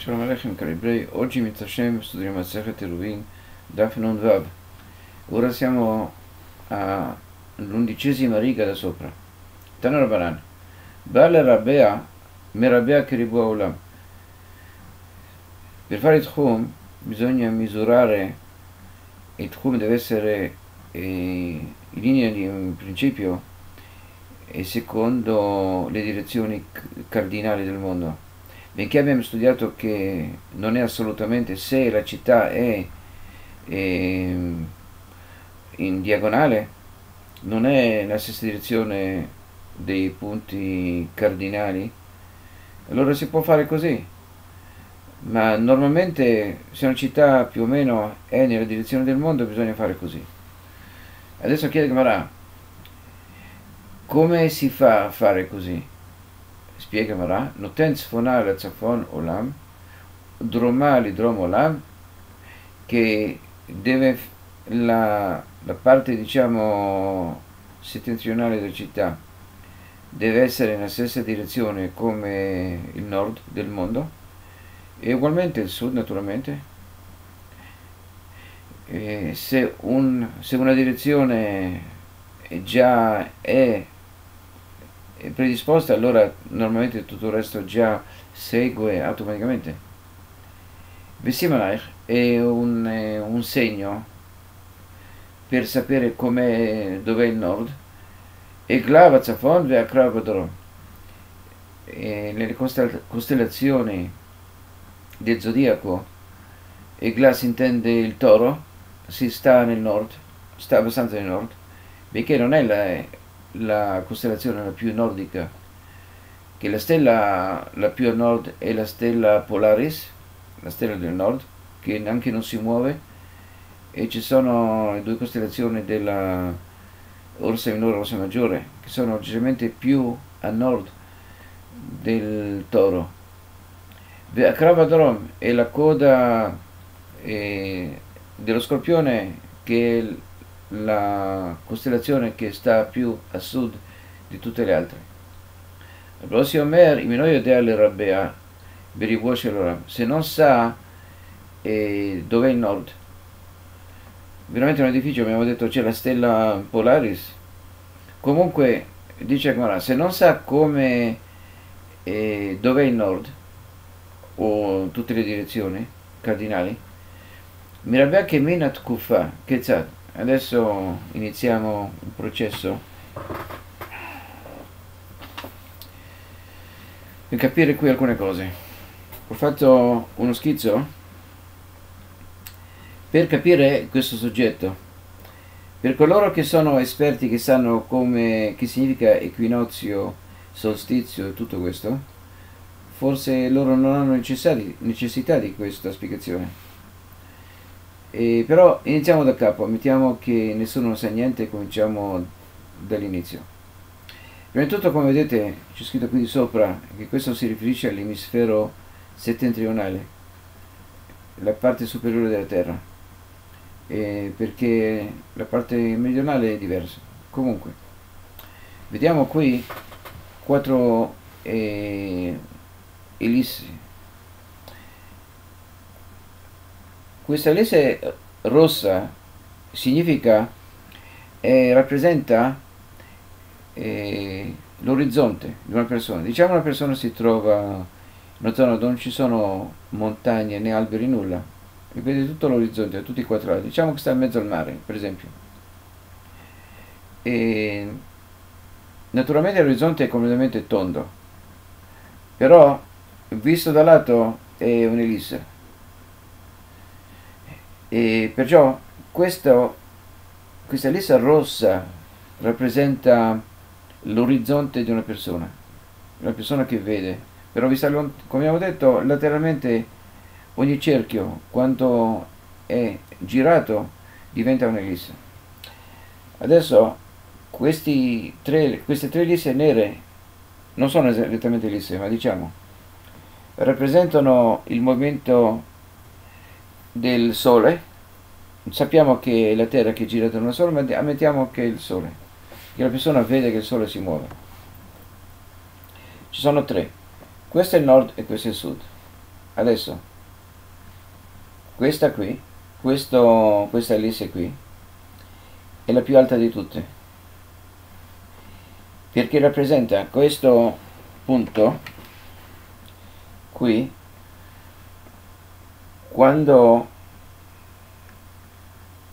Shalom Aleichem cari oggi Mitzvah Hashem studiamo Masechet Eruvin Daf Non Vav. Ora siamo all'undicesima riga da sopra. Tana Rabbanan. Bale Rabea Merabea Keribu Olam. Per fare il Tchum bisogna misurare il Tchum deve essere eh, in linea di principio e secondo le direzioni cardinali del mondo benché abbiamo studiato che non è assolutamente se la città è, è in diagonale, non è nella stessa direzione dei punti cardinali, allora si può fare così. Ma normalmente se una città più o meno è nella direzione del mondo bisogna fare così. Adesso chiede Gamara, come si fa a fare così? spiega Mara, נותן צפונה לצפון עולם, דרומה לדרום עולם, che deve la, la parte diciamo settentrionale della città deve essere nella stessa direzione come il nord del mondo e ugualmente il sud naturalmente e se, un, se una direzione già è predisposta, allora normalmente tutto il resto già segue automaticamente. Vesimalach è un, è un segno per sapere dov'è il nord e Glava Zafon e Akrava Doron. Nelle costellazioni del zodiaco Egla si intende il toro, si sta nel nord, sta abbastanza nel nord, perché non è la, la costellazione la più nordica, che la stella la più a nord è la stella Polaris, la stella del nord, che anche non si muove, e ci sono le due costellazioni della Orsa Minore e Orsa Maggiore, che sono leggermente più a nord del Toro. Akravadrom è la coda eh, dello Scorpione che la costellazione che sta più a sud di tutte le altre. Rossi se non sa eh, dov'è il nord. Veramente un edificio, abbiamo detto c'è la stella Polaris. Comunque, dice Agmara, se non sa come eh, dov'è il nord, o tutte le direzioni cardinali, Mirabea che Minat Kufa, Ketzad, Adesso iniziamo il processo per capire qui alcune cose. Ho fatto uno schizzo per capire questo soggetto. Per coloro che sono esperti, che sanno come, che significa equinozio, solstizio e tutto questo, forse loro non hanno necessità di questa spiegazione. E però iniziamo da capo, ammettiamo che nessuno sa niente e cominciamo dall'inizio. Prima di tutto, come vedete, c'è scritto qui di sopra che questo si riferisce all'emisfero settentrionale, la parte superiore della Terra, eh, perché la parte meridionale è diversa. Comunque, vediamo qui quattro eh, ellissi Questa lese rossa significa, eh, rappresenta eh, l'orizzonte di una persona. Diciamo una persona si trova in una zona dove non ci sono montagne né alberi, nulla, e vede tutto l'orizzonte tutti i quattro lati. Diciamo che sta in mezzo al mare, per esempio. E naturalmente l'orizzonte è completamente tondo, però visto da lato è un'ellisse e perciò questo, questa lista rossa rappresenta l'orizzonte di una persona, una persona che vede, però come abbiamo detto, lateralmente ogni cerchio, quando è girato, diventa un'ellisse. Adesso tre, queste tre ellisse nere non sono esattamente ellisse, ma diciamo, rappresentano il movimento del Sole, sappiamo che la Terra che gira attorno al Sole, ma ammettiamo che è il Sole, che la persona vede che il Sole si muove. Ci sono tre, questo è il nord e questo è il sud. adesso questa qui questo, questa ellisse qui è la più alta di tutte perché rappresenta questo punto qui quando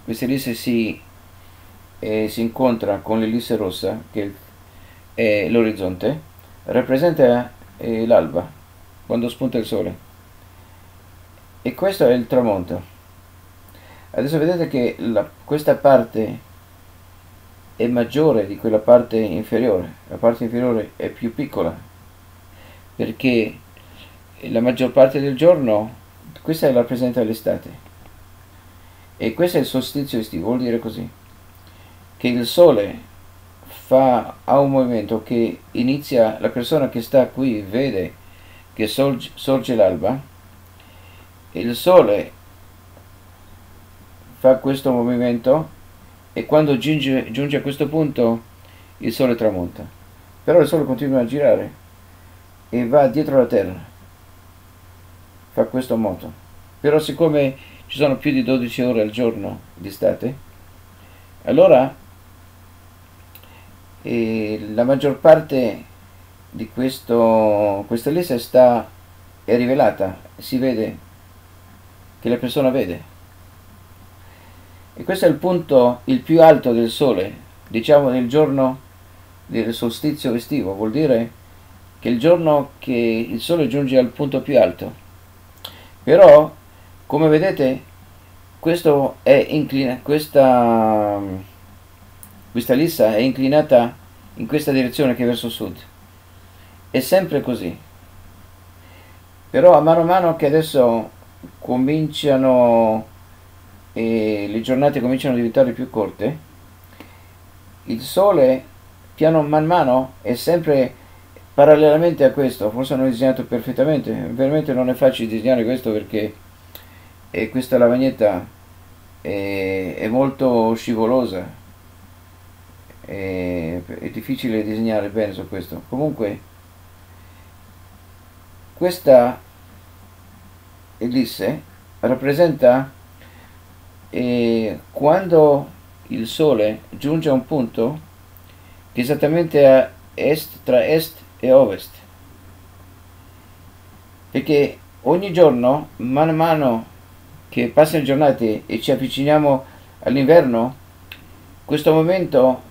questa ellisse si, eh, si incontra con l'ellisse rossa che è l'orizzonte rappresenta eh, l'alba quando spunta il sole. E questo è il tramonto. Adesso vedete che la, questa parte è maggiore di quella parte inferiore. La parte inferiore è più piccola perché la maggior parte del giorno questa rappresenta l'estate e questo è il solstizio estivo vuol dire così che il sole fa, ha un movimento che inizia la persona che sta qui vede che sorge, sorge l'alba il Sole fa questo movimento e quando giunge, giunge a questo punto il Sole tramonta. Però il Sole continua a girare e va dietro la Terra. Fa questo moto. Però siccome ci sono più di 12 ore al giorno d'estate, allora eh, la maggior parte di questo, questa lista sta, è rivelata, si vede che la persona vede. E questo è il punto il più alto del sole, diciamo nel giorno del solstizio estivo, vuol dire che il giorno che il sole giunge al punto più alto. Però, come vedete, questo è inclina, questa, questa lissa è inclinata in questa direzione che è verso sud. È sempre così. Però a mano a mano che adesso cominciano e le giornate cominciano a diventare più corte, il sole piano man mano è sempre parallelamente a questo, forse hanno disegnato perfettamente, veramente non è facile disegnare questo perché eh, questa lavagnetta è, è molto scivolosa, è, è difficile disegnare bene su questo. Comunque questa ellisse rappresenta eh, quando il Sole giunge a un punto che esattamente a est, tra est e ovest. Perché ogni giorno, man mano che passano le giornate e ci avviciniamo all'inverno, questo momento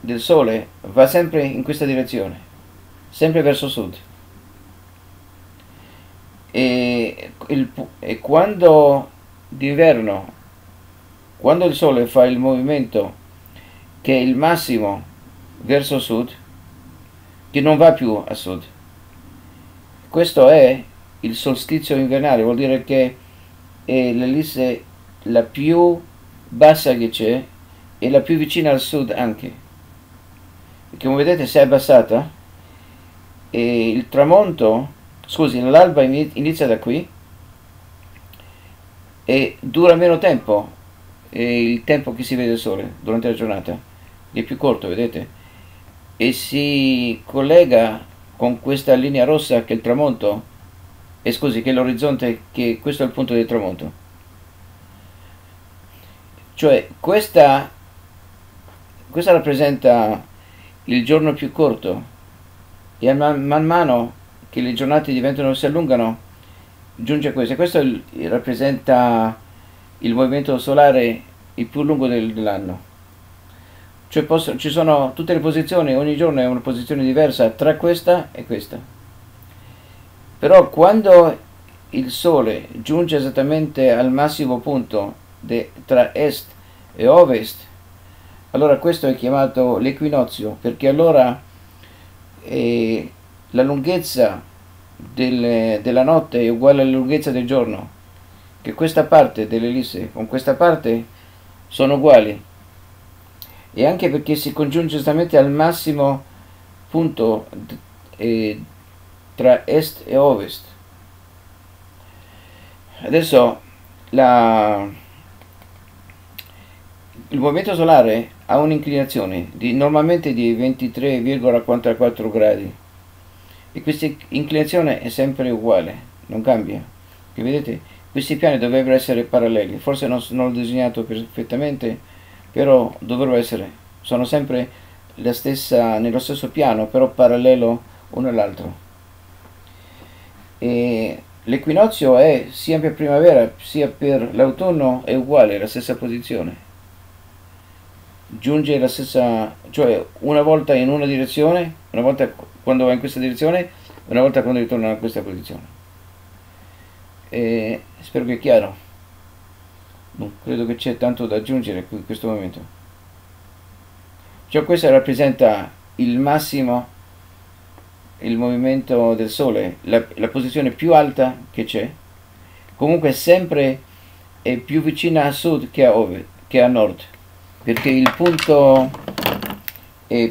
del Sole va sempre in questa direzione, sempre verso sud e, il, e quando d'inverno, quando il sole fa il movimento che è il massimo verso sud, che non va più a sud, questo è il solstizio invernale, vuol dire che è l'ellisse la più bassa che c'è e la più vicina al sud anche. Come vedete si è abbassata e il tramonto scusi, l'alba inizia da qui e dura meno tempo il tempo che si vede il sole durante la giornata è più corto, vedete? E si collega con questa linea rossa che è il tramonto e scusi, che è l'orizzonte, che questo è il punto del tramonto. Cioè, questa, questa rappresenta il giorno più corto e man, man mano che le giornate diventano, si allungano, giunge questo. Questo il, rappresenta il movimento solare il più lungo del, dell'anno. Cioè posso, ci sono tutte le posizioni, ogni giorno è una posizione diversa tra questa e questa. Però quando il Sole giunge esattamente al massimo punto de, tra est e ovest, allora questo è chiamato l'equinozio, perché allora eh, la lunghezza del, della notte è uguale alla lunghezza del giorno, che questa parte dell'ellisse con questa parte sono uguali, e anche perché si congiunge esattamente al massimo punto eh, tra est e ovest. Adesso la, il movimento solare ha un'inclinazione di, normalmente di 23,44 gradi e questa inclinazione è sempre uguale, non cambia. che vedete questi piani dovrebbero essere paralleli forse non, non l'ho disegnato perfettamente però dovrebbero essere sono sempre stessa, nello stesso piano però parallelo uno all'altro l'equinozio è sia per primavera sia per l'autunno è uguale la stessa posizione. Giunge la stessa cioè una volta in una direzione una volta quando va in questa direzione una volta quando ritorna in questa posizione. E spero che è chiaro non credo che c'è tanto da aggiungere in questo momento. Cioè questo rappresenta il massimo il movimento del sole la, la posizione più alta che c'è comunque sempre è più vicina a sud che a ovest che a nord perché il punto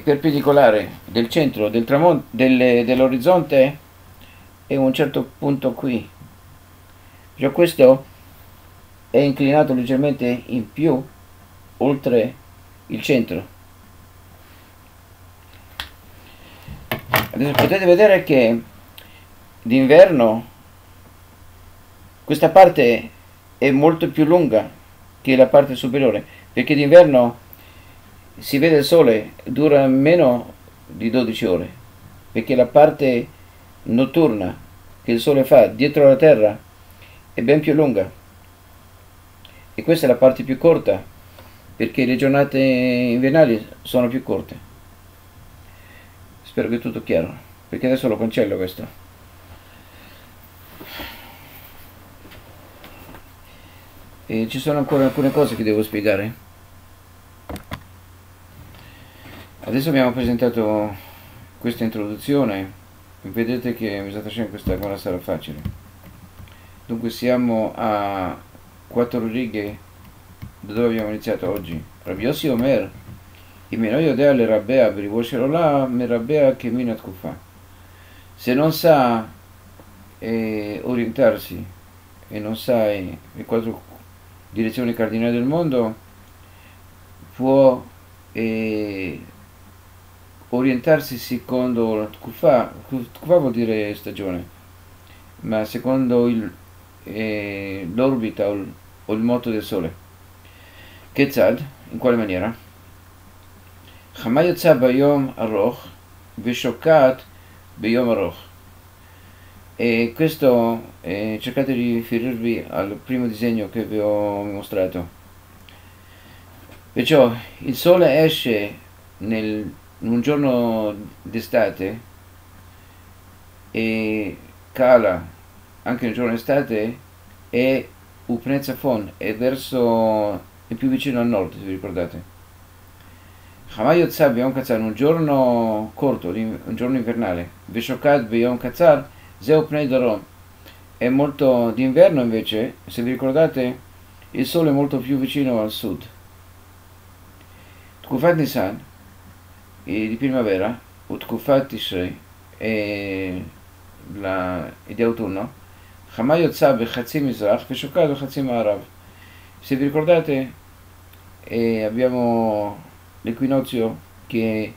perpendicolare del centro del del, dell'orizzonte è un certo punto qui. Cioè questo è inclinato leggermente in più oltre il centro. Adesso potete vedere che d'inverno questa parte è molto più lunga che la parte superiore perché d'inverno si vede il sole dura meno di 12 ore perché la parte notturna che il sole fa dietro la terra è ben più lunga e questa è la parte più corta perché le giornate invernali sono più corte. Spero che tutto chiaro perché adesso lo cancello questo. E ci sono ancora alcune cose che devo spiegare. Adesso abbiamo presentato questa introduzione. Vedete che sta facendo questa cosa sarà facile dunque siamo a quattro righe da dove abbiamo iniziato oggi Rabbi Yossi Omer אם אינו יודע לרבע בריבו של עולם, מרבע כמין התקופה. Se non sa eh, orientarsi e non sa eh, le quattro direzioni cardinali del mondo, può eh, orientarsi secondo la Tkufa, Tkufa vuol dire stagione, ma secondo il, eh, l'orbita o, o il moto del sole. Che zad? in quale maniera? Chama yotza bayom aroch, veshokat bayom aroch. E questo eh, cercate di riferirvi al primo disegno che vi ho mostrato. Perciò il sole esce nel, in un giorno d'estate e cala anche nel giorno d'estate e Upnezzafon, è verso, è più vicino al nord, se vi ricordate. Hamayot Sab Yom Katzar, un giorno corto, un giorno invernale. Veshokat Yom Katzar, Zeu Pnei. È molto d'inverno invece, se vi ricordate, il sole è molto più vicino al sud. Tkufat Nisan, di primavera, Utkufat Tishrei, e di autunno, Hama Yotzabe Hatzi Mizrach, Peshukato Hatzi Maharab. Se vi ricordate eh, abbiamo l'equinozio che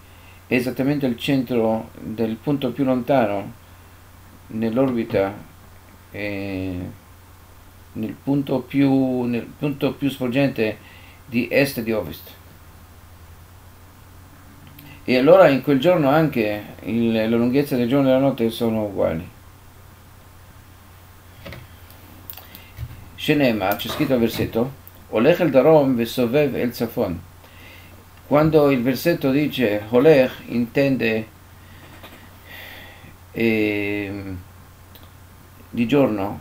è esattamente al centro del punto più lontano nell'orbita, eh, nel, punto più, nel punto più sporgente di est e di ovest. E allora in quel giorno anche il, la lunghezza del giorno e della notte sono uguali. שנאמר, c'è scritto al versetto, הולך אל דרום וסובב אל צפון. Quando il versetto dice הולך, intende eh, di giorno,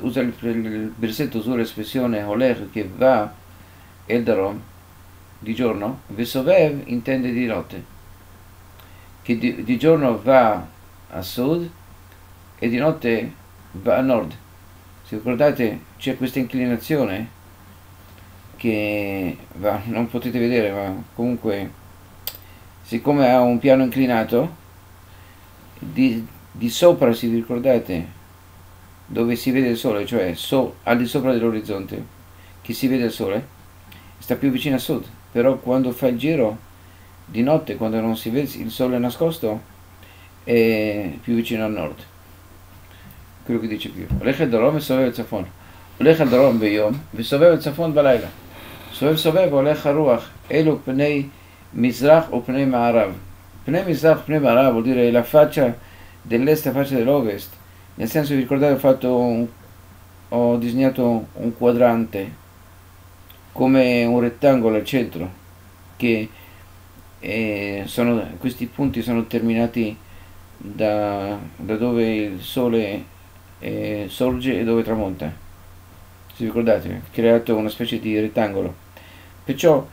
usa il, il versetto usa l'espressione הולך che va el darom, di giorno, vesovev intende di notte, che di, di giorno va a sud e di notte va a nord se ricordate c'è questa inclinazione che va, non potete vedere ma comunque siccome ha un piano inclinato di, di sopra se vi ricordate dove si vede il sole cioè so, al di sopra dell'orizzonte che si vede il sole sta più vicino a sud. Però quando fa il giro di notte quando non si vede il sole nascosto è più vicino a nord quello che dice più. הולך אל דרום וסובב צפון. הולך אל דרום ביום וסובב אל צפון בלילה. סובב סובב הולך הרוח, אלו פני מזרח ופני מערב. פני mizrach, pnei מערב vuol dire la faccia dell'est e la faccia dell'ovest. Nel senso, vi ricordate, ho fatto un, ho disegnato un quadrante come un rettangolo al centro, che eh, sono, questi punti sono terminati da, da dove il sole eh, sorge e dove tramonta. Se ricordate, creato una specie di rettangolo. Perciò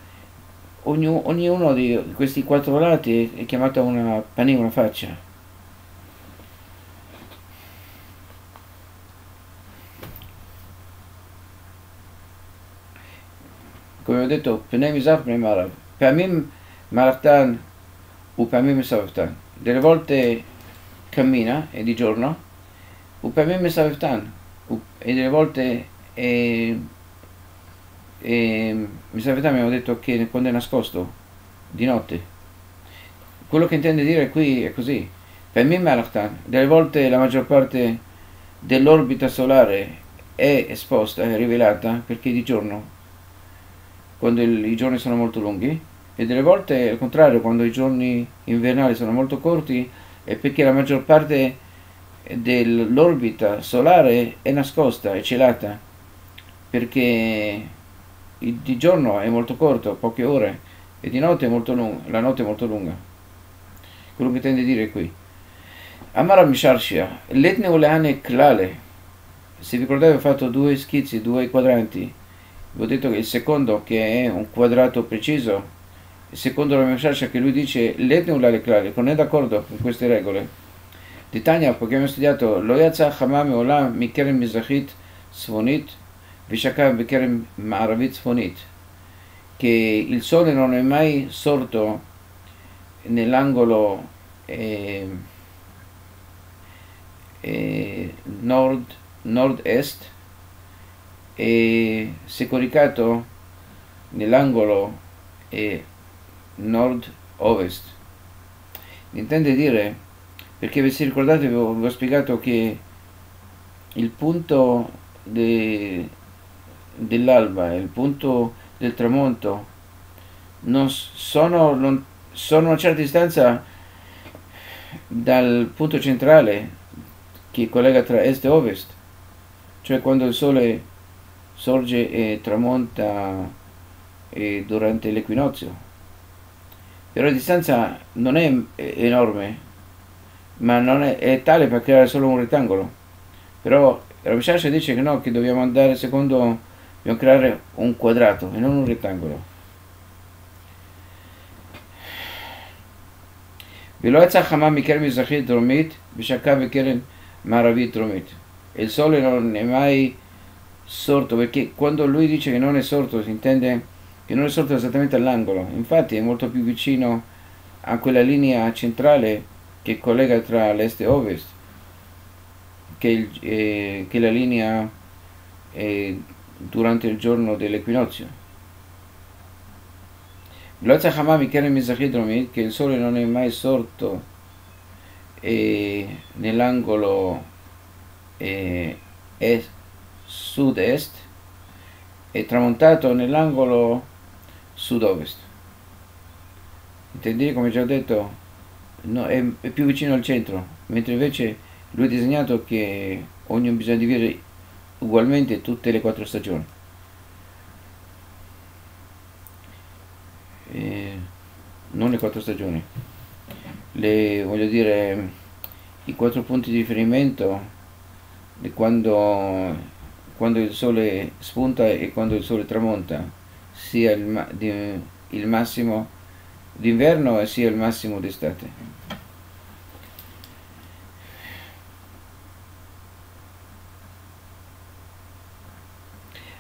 ogni, ognuno di questi quattro lati è chiamato una panina, una faccia. come ho detto. Pamim maratan o pamim Savatan. Delle volte cammina, e di giorno, ופעמים מסובבתן. E delle volte eh, eh, מסובבתן abbiamo detto che quando è nascosto, di notte. Quello che intende dire qui è così. פעמים מערכתן. Delle volte la maggior parte dell'orbita solare è esposta, è rivelata, perché di giorno quando il, i giorni sono molto lunghi e delle volte al contrario quando i giorni invernali sono molto corti è perché la maggior parte dell'orbita solare è nascosta, è celata perché di giorno è molto corto, poche ore e di notte è molto lunga, la notte è molto lunga. Quello che intende dire qui. Amara Misharshia l'etne uleane klale. Se vi ricordate ho fatto due schizzi, due quadranti. Vi ho detto che il secondo, che è un quadrato preciso, secondo la Meshasha che lui dice l'etne ulale clare, non è d'accordo con queste regole. Di Tania, perché abbiamo studiato lo yatsa hamam olam mikerem mizrachit svonit vishakav mikerem ma'aravit svonit, che il sole non è mai sorto nell'angolo eh, eh, nord, nord-est e si è coricato nell'angolo eh, nord-ovest. Intende dire, perché si ricordate, vi ho, vi ho spiegato che il punto de, dell'alba e il punto del tramonto non sono, non, sono a una certa distanza dal punto centrale che collega tra est e ovest, cioè quando il sole sorge e tramonta eh, durante l'equinozio. Però la distanza non è enorme, ma non è, è tale per creare solo un rettangolo. Però Rabbi Shasha dice che no, che dobbiamo andare secondo, dobbiamo creare un quadrato e non un rettangolo. ולא יצא חמה מקרן מזרחית דרומית ושקע בקרן מערבית דרומית. Il sole non è mai sorto, perché quando lui dice che non è sorto si intende che non è sorto esattamente all'angolo, infatti è molto più vicino a quella linea centrale che collega tra l'est e ovest, che, il, eh, che la linea eh, durante il giorno dell'equinozio. L'Ozza Hamami che che il sole non è mai sorto eh, nell'angolo est sud-est e tramontato nell'angolo sud-ovest. Intendi come già detto, no, è, è, più vicino al centro, mentre invece lui ha disegnato che ognuno bisogna dividere ugualmente tutte le quattro stagioni. E non le quattro stagioni, le, voglio dire, i quattro punti di riferimento quando quando il sole spunta e quando il sole tramonta, sia il, di, il massimo d'inverno e sia il massimo d'estate.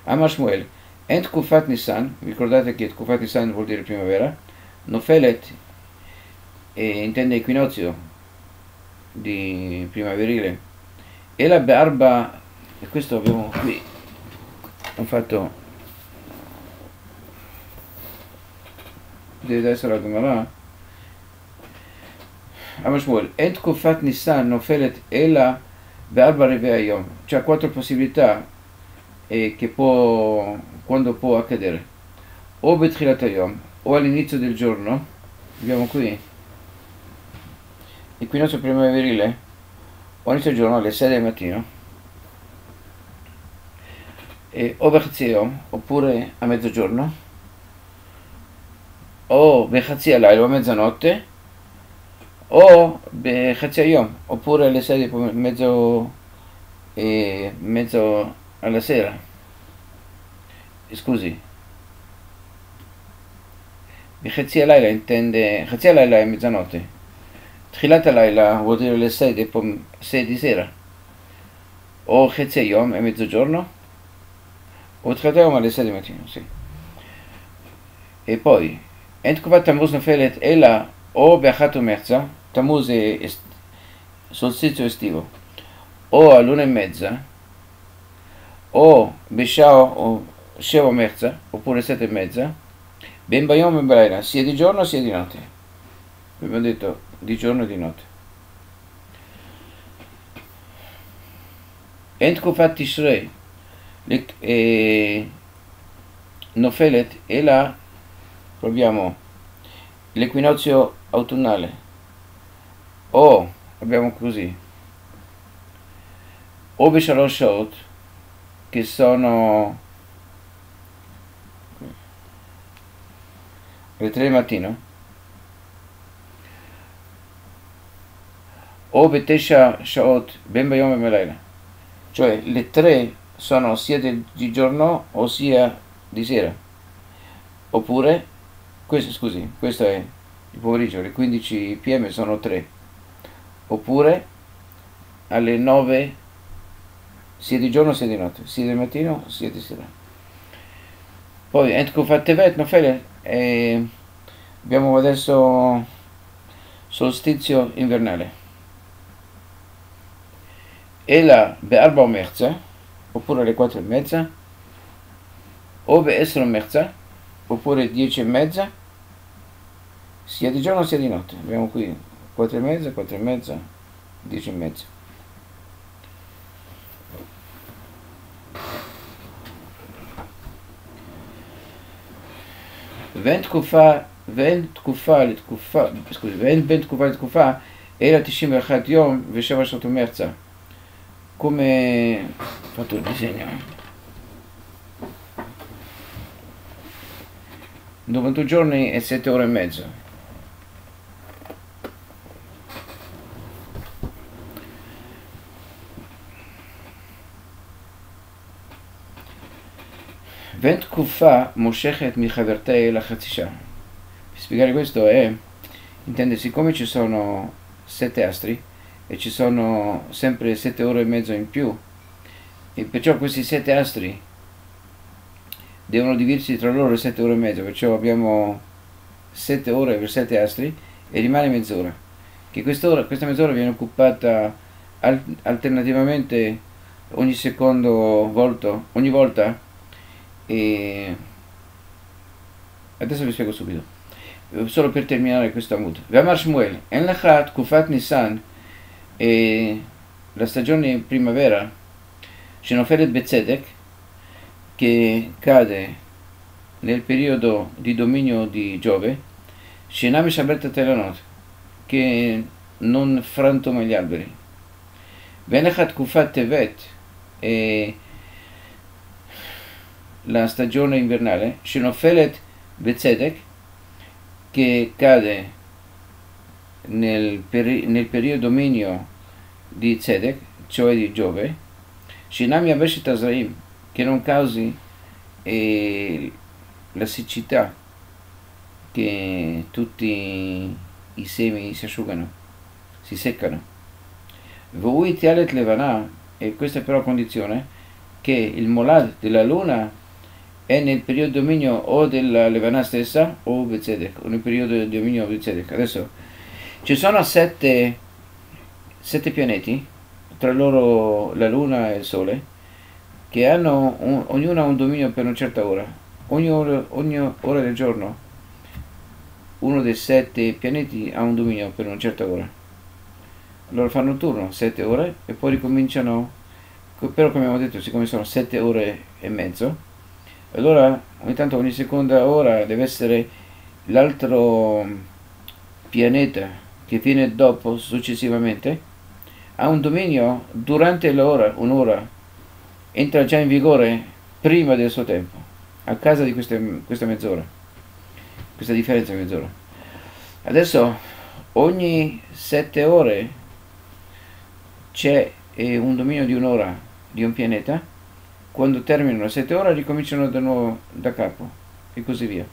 Amar Shmuel, en Tkufat Nisan, ricordate che Tkufat Nisan vuol dire primavera, Nofelet e intende equinozio di primaverile, e la Be'arba e questo abbiamo qui ho fatto Det är det Surah Al-Gumara. Amar Shmuel, en tkufat nissan nofelet ella be'arba rivea yom. Cioè quattro possibilità eh, che può, quando può accadere. O betchilat yom, o all'inizio del giorno, abbiamo qui, equinozio primaverile, o all'inizio del giorno alle 6 del mattino. e, o Bechzeom, oppure a mezzogiorno, o Bechatzi o a mezzanotte, o בחצי היום, oppure alle 6 mezzo, eh, mezzo alla sera. Scusi. בחצי הלילה intende, חצי הלילה è mezzanotte. תחילת הלילה vuol dire le 6, dopo 6 di sera. O חצי היום è mezzogiorno. O תחילת היום alle 6 di mattino, sì. E poi, אין תקופת תמוז נופלת אלא או באחת ומחצה, תמוז אה, זה סולסיציו אסטיבו, או הלונה מצה, או בשעו או שבע מחצה, או sette e בין ביום ובין בלילה, sia di giorno sia di notte. Abbiamo detto די giorno e di אין תקופת תשרי אה, נופלת אלא Proviamo l'equinozio autunnale. O abbiamo così. O Bisharo Shot che sono le 3 del mattino. O Betesha Shot Ben Bayom e Cioè le 3 sono sia di giorno o sia di sera. Oppure questo scusi questo è il pomeriggio le 15 pm sono 3 oppure alle 9 sia di giorno sia di notte, sia di mattino sia di sera. Poi Entkufat Tevet Nofele e abbiamo adesso solstizio invernale. E la Be'arba Merza, oppure alle 4 e mezza, o Be'esro Merza, oppure 10 e mezza, sia di giorno sia di notte. Abbiamo qui 4 e mezza, 4 e mezza, 10 e mezza. ואין תקופה, ואין תקופה לתקופה, סקוזי, ואין בין תקופה לתקופה, אלא 91 יום ושבע שעות ומרצה. come fatto il disegno 91 giorni e 7 ore e mezzo 20 תקופה מושכת מחברתה la חצי spiegare questo è intende siccome ci sono sette astri e ci sono sempre sette ore e mezzo in più e perciò questi sette astri devono dividersi tra loro sette ore e mezzo perciò abbiamo sette ore per sette astri e rimane mezz'ora che questa mezz'ora viene occupata alternativamente ogni secondo volto, ogni volta e adesso vi spiego subito. Solo per terminare questo Amud Vamar Shmuel En Lachat Kufat Nisan e la stagione primavera Shenoferet Betzedek che cade nel periodo di dominio di Giove Shenam Shabbat Telanot che non frantoma gli alberi. Venechat Kufat Tevet e la stagione invernale, Shenofelet Bezedek, che cade nel, peri- nel periodo dominio di Zedek, cioè di Giove, Shinami Aveshet Azraim, che non causi eh, la siccità, che tutti i semi si asciugano, si seccano. Voi Tialet Levana, e questa è però condizione che il molad della luna è nel periodo dominio o della Levana stessa o Bezedek, o nel periodo di dominio Bezedek. Adesso ci sono sette, sette pianeti, tra loro la Luna e il Sole, che hanno un, ognuno un dominio per una certa ora. Ogni ora, ogni ora del giorno uno dei sette pianeti ha un dominio per una certa ora. allora fanno il turno 7 ore e poi ricominciano però come abbiamo detto siccome sono 7 ore e mezzo allora ogni tanto ogni seconda ora deve essere l'altro pianeta che viene dopo successivamente. Ha un dominio durante l'ora un'ora entra già in vigore prima del suo tempo a causa di queste, questa mezz'ora questa differenza di mezz'ora. Adesso ogni 7 ore c'è eh, un dominio di un'ora di un pianeta, quando terminano 7 ore ricominciano da nuovo da capo e così via.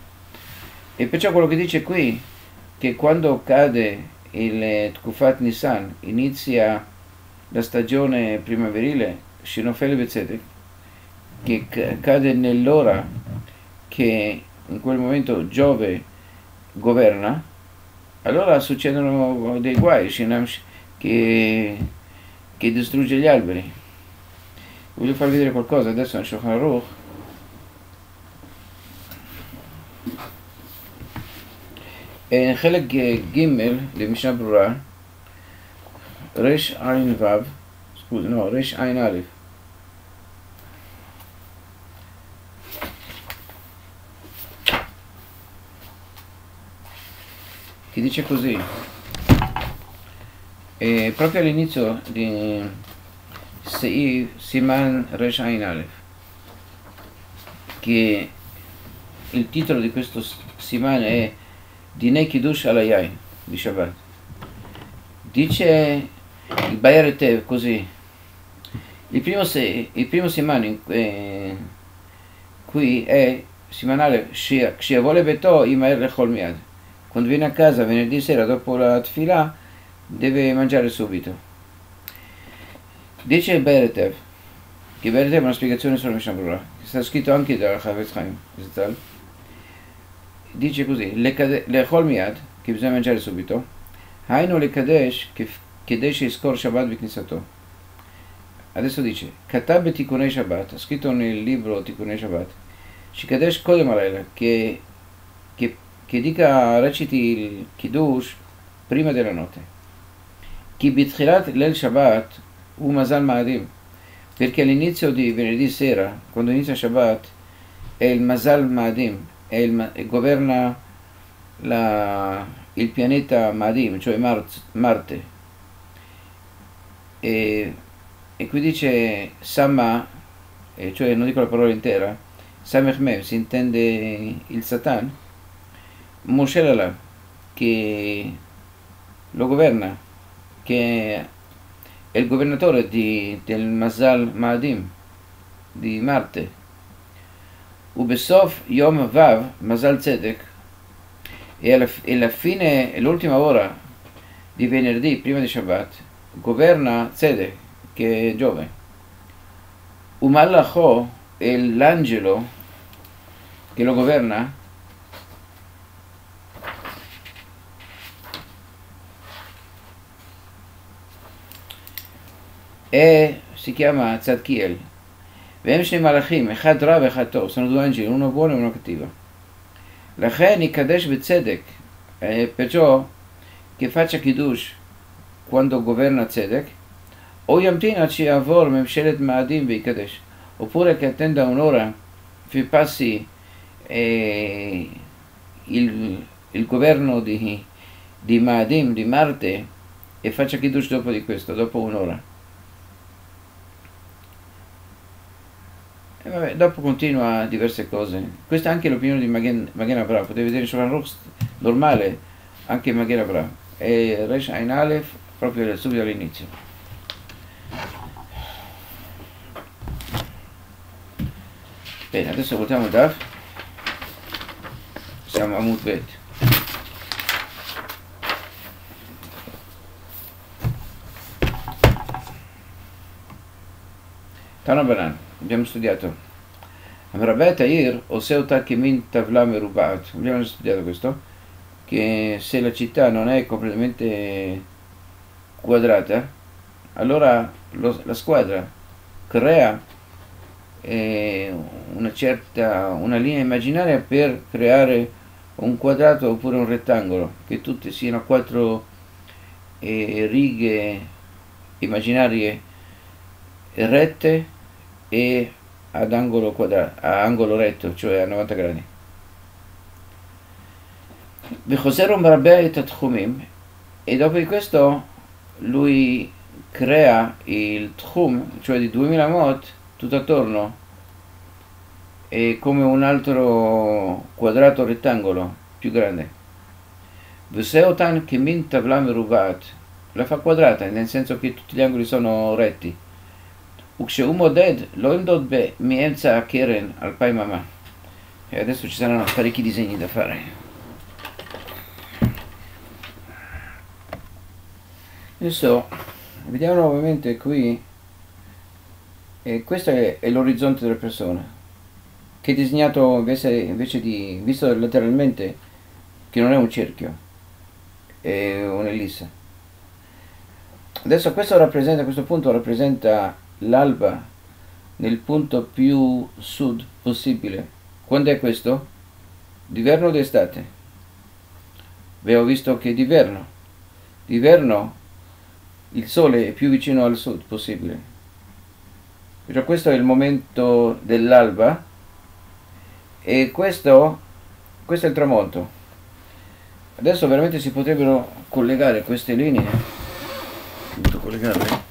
E perciò quello che dice qui, che quando cade il Tkufat Nissan, inizia la stagione primaverile, Shinofele Bezzedek, che cade nell'ora che in quel momento Giove governa, allora succedono dei guai, che che distrugge gli alberi. Voglio farvi vedere qualcosa adesso nel Shulchan Aruch. חלק ג' למשנה ברורה, רע"ו, no, רע"א, che dice così e proprio all'inizio di Siman Resh Ain che il titolo di questo Siman è Dinei Kiddush Alayai di Shabbat. Dice il Bayer così. Il primo, il primo Siman eh, qui è Simanale Shia vuole Beto Imaer Lechol Miad. Quando viene a casa venerdì sera dopo la tfila deve mangiare subito. Dice Beretev, che Beretev è una spiegazione sulla Mishnah Brura, che sta scritto anche da Chavetz Chaim, dice così, le chol miad, che bisogna mangiare subito, hainu le kadesh, desce iskor Shabbat viknisato. Adesso dice, katab tikunei Shabbat, ha scritto nel libro Tikunei Shabbat, shikadesh kodem alayla, che, che, che dica, reciti il kiddush prima della notte. כי בתחילת ליל שבת Umas al Maghrib, perché all'inizio di venerdì sera, quando inizia Shabbat, è il Masal Madim, ma governa la, il pianeta Maadim, cioè Mart, Marte. E, e, qui dice Sama, cioè non dico la parola intera, Samech Mev si intende il Satan, Moshe Lala, che lo governa, che è il governatore di, del Mazal Maadim di Marte. Ubesof Yom Vav Mazal Tzedek e alla, e alla fine, l'ultima ora di venerdì, prima di Shabbat, governa Tzedek, che è Giove. Umalacho è l'angelo che lo governa e si chiama Zadkiel. והם שני מלאכים, אחד רע ואחד טוב, sono due angeli, uno buono e uno cattivo. לכן יקדש בצדק, perciò che faccia kiddush quando governa tzedek, o ימתין עד שיעבור ממשלת מאדים ויקדש, oppure che attenda un'ora fi passi eh, il, il governo di, di Maadim, di Marte, e faccia kiddush dopo di questo, dopo un'ora. E vabbè, dopo continua diverse cose. Questa è anche l'opinione di Magen, Magen Abra, potete vedere sulla Rux normale, anche Magen Abra. E Resh Ain Aleph proprio subito all'inizio. Bene, adesso votiamo DAF. Siamo a Mutbet. Tana Banan abbiamo studiato. Amrabè o Seuta Kemin Tavla Merubat. Abbiamo studiato questo che se la città non è completamente quadrata allora lo, la squadra crea eh, una certa una linea immaginaria per creare un quadrato oppure un rettangolo che tutti siano quattro e righe immaginarie rette e ad angolo, quadrato, a angolo retto, cioè a 90 gradi. E dopo di questo lui crea il tchum, cioè di 2000 mot, tutto attorno, e come un altro quadrato rettangolo più grande. Veseotan kemin tavla meruvat, la fa quadrata, nel senso che tutti gli angoli sono retti. וכשהוא מודד, לא ימדוד מאמצע הקרן אלפיים אמה. E adesso ci saranno parecchi disegni da fare. Adesso vediamo nuovamente qui, e questo è, è l'orizzonte della persona, che è disegnato invece, invece di, visto lateralmente, che non è un cerchio, è un'ellisse. Adesso questo rappresenta, a questo punto rappresenta l'alba nel punto più sud possibile. Quando è questo? D'inverno o d'estate? Abbiamo visto che d'inverno. D'inverno il sole è più vicino al sud possibile. Però questo è il momento dell'alba e questo, questo è il tramonto. Adesso veramente si potrebbero collegare queste linee. Devo collegarle.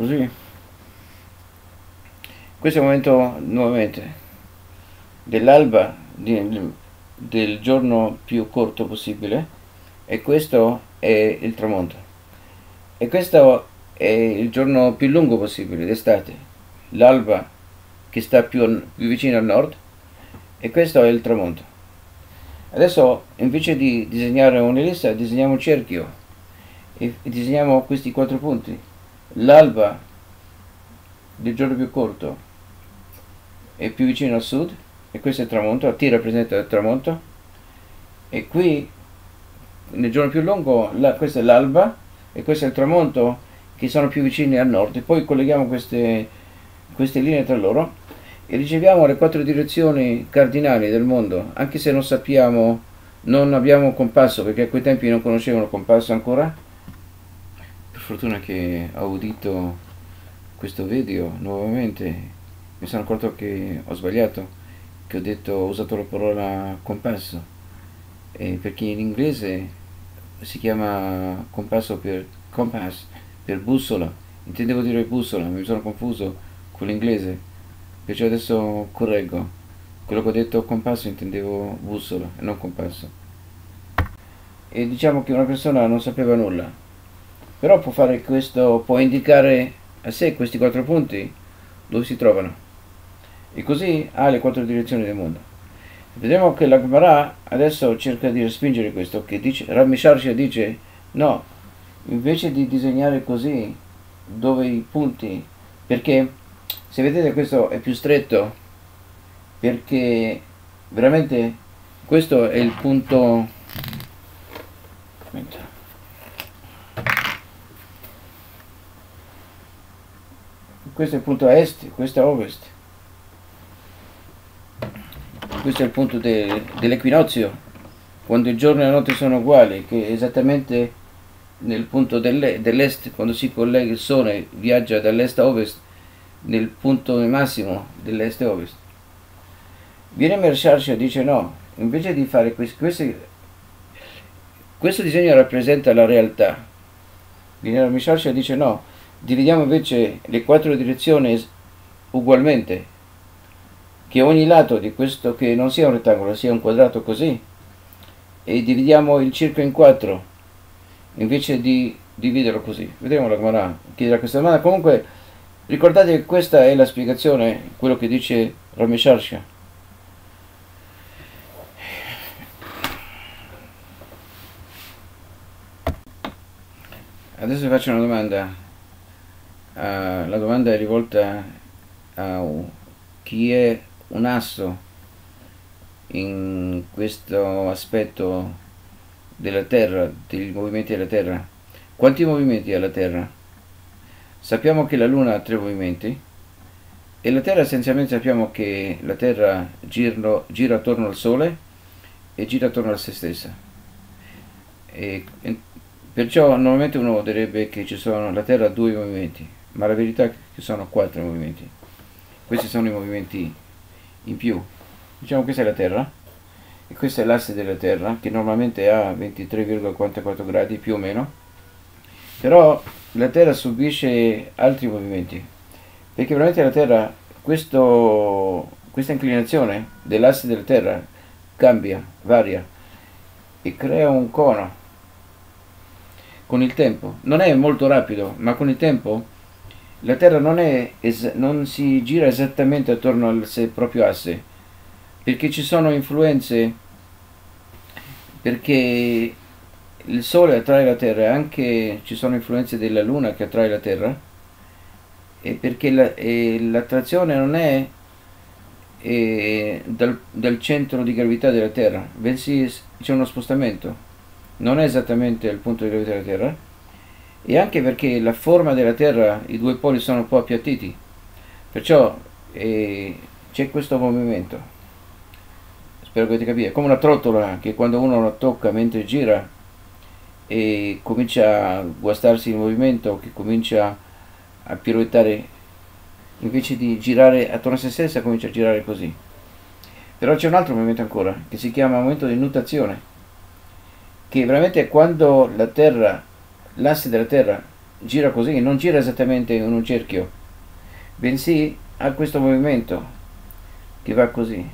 così questo è il momento nuovamente dell'alba del giorno più corto possibile e questo è il tramonto. E questo è il giorno più lungo possibile d'estate. L'alba che sta più, più vicino al nord e questo è il tramonto. Adesso invece di disegnare un'ellissa disegniamo un cerchio. E disegniamo questi quattro punti. L'alba del giorno più corto è più vicino al sud e questo è il tramonto, la T rappresenta il tramonto e qui nel giorno più lungo la, questo è l'alba e questo è il tramonto che sono più vicini al nord e poi colleghiamo queste, queste linee tra loro e riceviamo le quattro direzioni cardinali del mondo anche se non sappiamo non abbiamo un compasso perché a quei tempi non conoscevano il compasso ancora. Fortuna che ho udito questo video nuovamente mi sono accorto che ho sbagliato che ho detto ho usato la parola compasso. E perché in inglese si chiama compasso per compass per bussola. Intendevo dire bussola mi sono confuso con l'inglese. Perciò adesso correggo. Quello che ho detto compasso intendevo bussola e non compasso. E diciamo che una persona non sapeva nulla. Però può fare questo, può indicare a sé questi quattro punti dove si trovano e così ha le quattro direzioni del mondo. Vedremo che la Gemara adesso cerca di respingere questo, che dice, Rabbi dice no, invece di disegnare così dove i punti, perché se vedete questo è più stretto, perché veramente questo è il punto... Aspetta. questo è il punto est, questo è ovest. Questo è il punto de, dell'equinozio, quando il giorno e la notte sono uguali, che è esattamente nel punto dell'est, quando si collega il sole, viaggia dall'est a ovest, nel punto massimo dell'est a ovest. Viene e dice no, invece di fare questo, questo, questo disegno rappresenta la realtà. Viene Mersharsha dice no, dividiamo invece le quattro direzioni ugualmente, che ogni lato di questo che non sia un rettangolo, sia un quadrato così, e dividiamo il circo in quattro, invece di dividerlo così. Vedremo la Gemara chiederà questa domanda. Comunque, ricordate che questa è la spiegazione, quello che dice Ramesharsha. Adesso vi faccio una domanda. Uh, la domanda è rivolta a chi è un asso in questo aspetto della Terra, dei movimenti della Terra. Quanti movimenti ha la Terra? Sappiamo che la Luna ha tre movimenti E la Terra essenzialmente sappiamo che la Terra giro, gira attorno al Sole e gira attorno a se stessa. E, e, perciò normalmente uno direbbe che ci sono, la Terra ha due movimenti, ma la verità è che ci sono quattro movimenti. Questi sono i movimenti in più. Diciamo questa è la Terra e questa è l'asse della Terra che normalmente ha 23,44 gradi più o meno. Però la Terra subisce altri movimenti perché veramente la Terra, questo, questa inclinazione dell'asse della Terra cambia, varia e crea un cono con il tempo. Non è molto rapido, ma con il tempo la Terra non, è, non si gira esattamente attorno al proprio asse, perché ci sono influenze, perché il Sole attrae la Terra, anche ci sono influenze della Luna che attrae la Terra, e perché la, l'attrazione non è dal, dal, centro di gravità della Terra, bensì c'è uno spostamento, non è esattamente il punto di gravità della Terra, e anche perché la forma della Terra, i due poli sono un po' appiattiti, perciò eh, c'è questo movimento. Spero che avete capito, è come una trottola che quando uno la tocca mentre gira e comincia a guastarsi il movimento, che comincia a piroettare invece di girare attorno a se stessa comincia a girare così. Però c'è un altro movimento ancora, che si chiama movimento di nutazione, che veramente quando la Terra, l'asse della Terra gira così, non gira esattamente in un cerchio, bensì ha questo movimento che va così,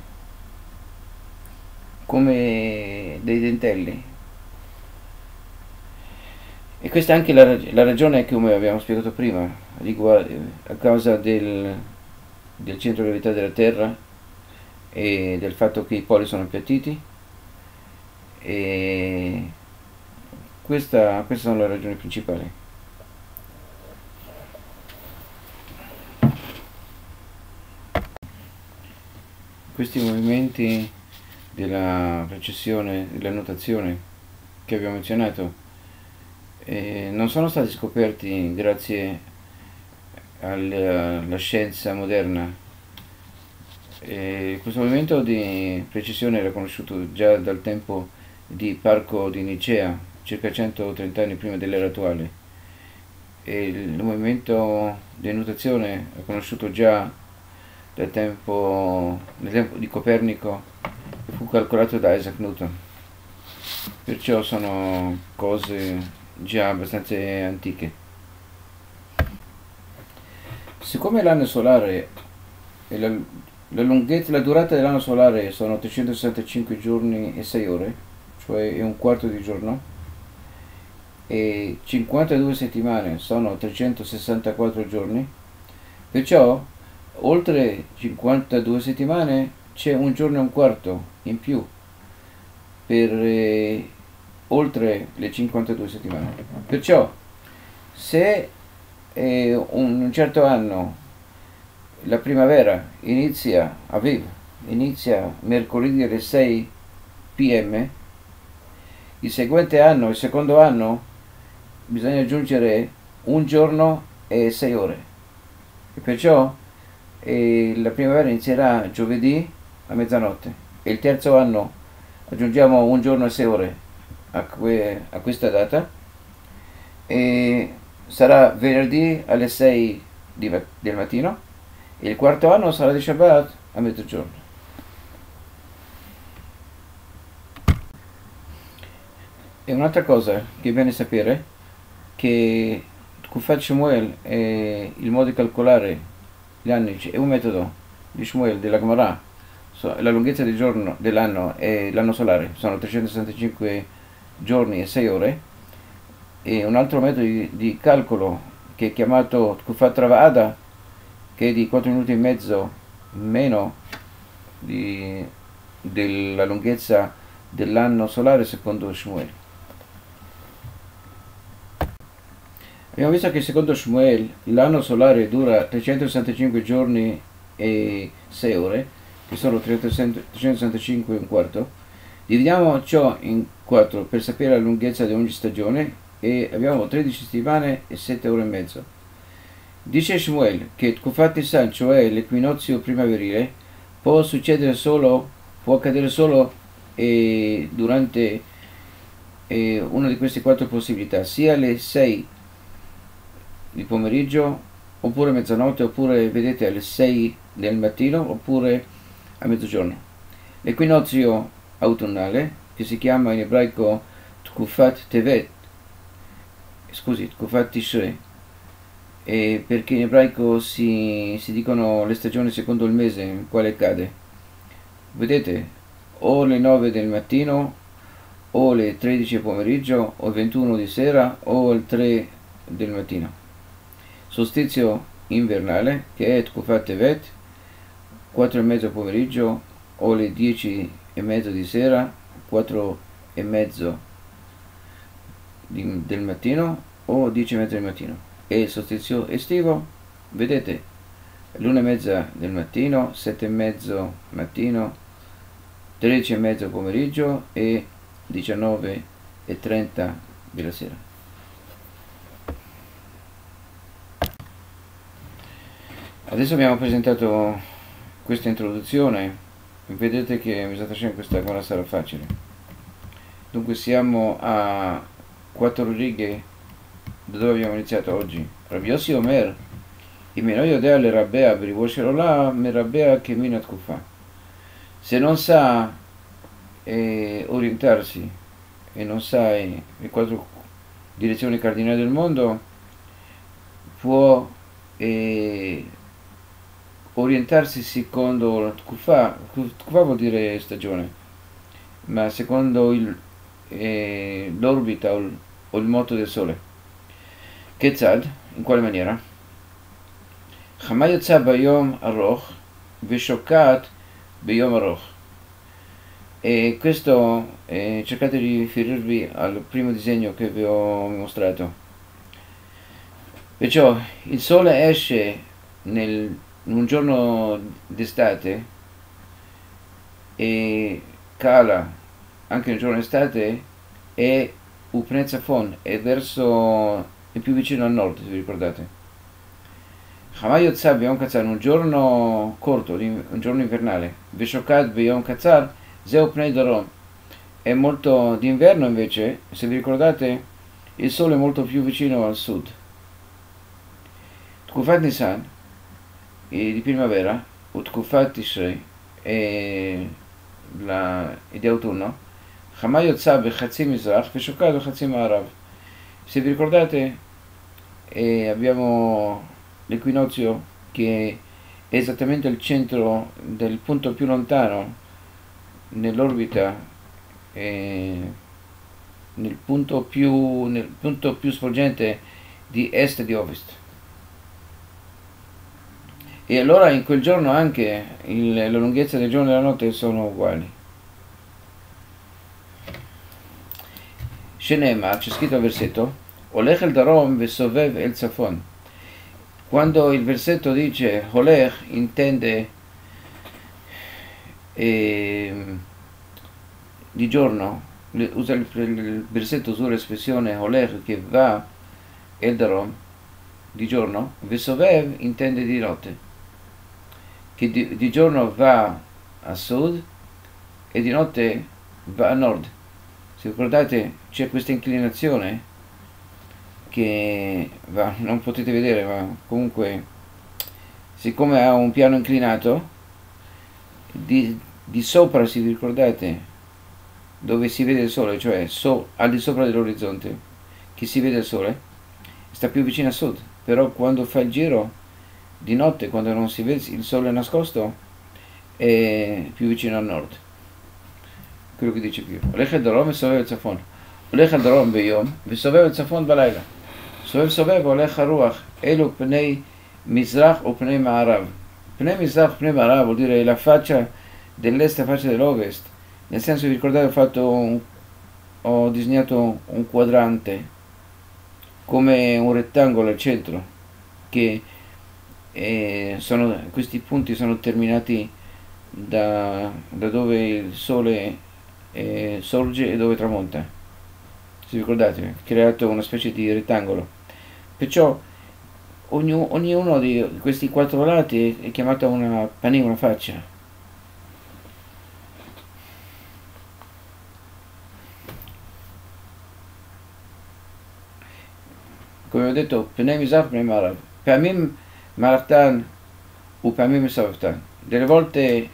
come dei dentelli. E questa è anche la, la ragione, come abbiamo spiegato prima, a causa del, del centro di gravità della Terra e del fatto che i poli sono appiattiti. E questa, queste sono le ragioni principali. Questi movimenti della recessione, della notazione che abbiamo menzionato eh, non sono stati scoperti grazie alla scienza moderna. E questo movimento di precisione era conosciuto già dal tempo di Parco di Nicea, circa 130 anni prima dell'era attuale. E il movimento di notazione è conosciuto già dal tempo, nel tempo di Copernico e fu calcolato da Isaac Newton. Perciò sono cose già abbastanza antiche. Siccome l'anno solare e la, la lunghezza, la durata dell'anno solare sono 365 giorni e 6 ore, cioè un quarto di giorno, e 52 settimane sono 364 giorni, perciò oltre 52 settimane c'è un giorno e un quarto in più per eh, oltre le 52 settimane. Perciò se eh, un certo anno la primavera inizia a Viv, inizia mercoledì alle 6 pm, il seguente anno, il secondo anno, bisogna aggiungere un giorno e 6 ore. E perciò eh, la primavera inizierà giovedì a mezzanotte e il terzo anno aggiungiamo un giorno e 6 ore a, que, a questa data e sarà venerdì alle 6 di, del mattino e il quarto anno sarà di Shabbat a mezzogiorno. E un'altra cosa che è bene sapere che Kufat Shmuel è il modo di calcolare gli anni, è un metodo di Shmuel della Gemara, la lunghezza del giorno dell'anno è l'anno solare, sono 365 giorni e 6 ore e un altro metodo di, di calcolo che è chiamato Tkufat Travada che è di 4 minuti e mezzo meno di, della lunghezza dell'anno solare secondo Shmuel. Abbiamo visto che secondo Shmuel l'anno solare dura 365 giorni e 6 ore, che sono 365 e un quarto. Dividiamo ciò in 4 per sapere la lunghezza di ogni stagione e abbiamo 13 settimane e 7 ore e mezzo. Dice Shmuel che Tkufat Nisan, cioè l'equinozio primaverile, può succedere solo, può accadere solo eh, durante eh, una di queste quattro possibilità, sia alle 6 di pomeriggio, oppure mezzanotte, oppure vedete alle 6 del mattino, oppure a mezzogiorno. L'equinozio autunnale, che si chiama in ebraico Tkufat Tevet, scusi, Tkufat Tishrei, perché in ebraico si, si dicono le stagioni secondo il mese in quale cade. Vedete, o le 9 del mattino, o le 13 del pomeriggio, o il 21 di sera, o il 3 del mattino. Solstizio invernale, che è Tkufat Tevet, 4 e mezzo pomeriggio, o le 10 e mezzo di sera, 4 e mezzo di, del mattino, o 10 e mezzo del mattino e il solstizio estivo, vedete, l'una e mezza del mattino, sette e mezzo mattino, 13 e mezzo pomeriggio e 19 e 30 della sera. Adesso abbiamo presentato questa introduzione, vedete che bisogna fare questa cosa sarà facile. Dunque siamo a quattro righe da dove abbiamo iniziato oggi. Rabbiosi Omer, i menoi odea le rabbea, brivoscerola me rabbea che mina tkufa. Se non sa eh, orientarsi e non sa eh, le quattro direzioni cardinali del mondo, può... Eh, orientarsi secondo la tkufa, tkufa vuol dire stagione, ma secondo eh, l'orbita o, o, il moto del Sole. Ketzad, in quale maniera? Chamayotza bayom aroch, veshokat bayom aroch. E questo eh, cercate di riferirvi al primo disegno che vi ho mostrato. Perciò il sole esce nel un giorno d'estate e cala anche nel giorno d'estate e Upnezafon è verso è più vicino al nord, se vi ricordate. Hamayot Sab Yom Katzar, un giorno corto, un giorno invernale. Veshokat Yom Katzar, Zeu Pnei. È molto d'inverno invece, se vi ricordate, il sole è molto più vicino al sud. Tkufat Nisan, di primavera, Utkufat Tishrei, e, la, e di autunno, Hamayot Sab Chatzi Mizrach, Veshokat Chatzi Ma'arav. Se vi ricordate, e abbiamo l'equinozio che è esattamente al centro del punto più lontano nell'orbita nel punto più, nel punto più svolgente di est e di ovest. E allora in quel giorno anche il, la lunghezza del giorno e della notte sono uguali. Shenema, c'è scritto il versetto, Olech el Darom vesovev el Zafon. Quando il versetto dice Olech intende eh, di giorno, usa il, il versetto usa l'espressione Olech che va el Darom di giorno, vesovev intende di notte che di, di giorno va a sud e di notte va a nord. Se ricordate c'è questa inclinazione che va, non potete vedere ma comunque siccome ha un piano inclinato di, di sopra se vi ricordate dove si vede il sole cioè so, al di sopra dell'orizzonte che si vede il sole sta più vicino a sud però quando fa il giro di notte quando non si vede il sole nascosto è più vicino al nord. Quello che dice più Olechet Darom e Sovev Tzafon. Olechet Darom Beyom e Sovev Tzafon Balayla Sovev Sovev Olech Ruach Elu Pnei Mizrach o Pnei Ma'arav. Pnei Mizrach Pnei Ma'arav vuol dire la faccia dell'est e la faccia dell'ovest. Nel senso vi ricordate ho fatto un, ho disegnato un quadrante come un rettangolo al centro che e sono, questi punti sono terminati da, da dove il sole eh, sorge e dove tramonta. Se ricordate, creato una specie di rettangolo. Perciò ogni, ognuno di questi quattro lati è chiamato una panina, una faccia. Come ho detto, Pneim Isaf, Maratan Upamim Saveftan. Delle volte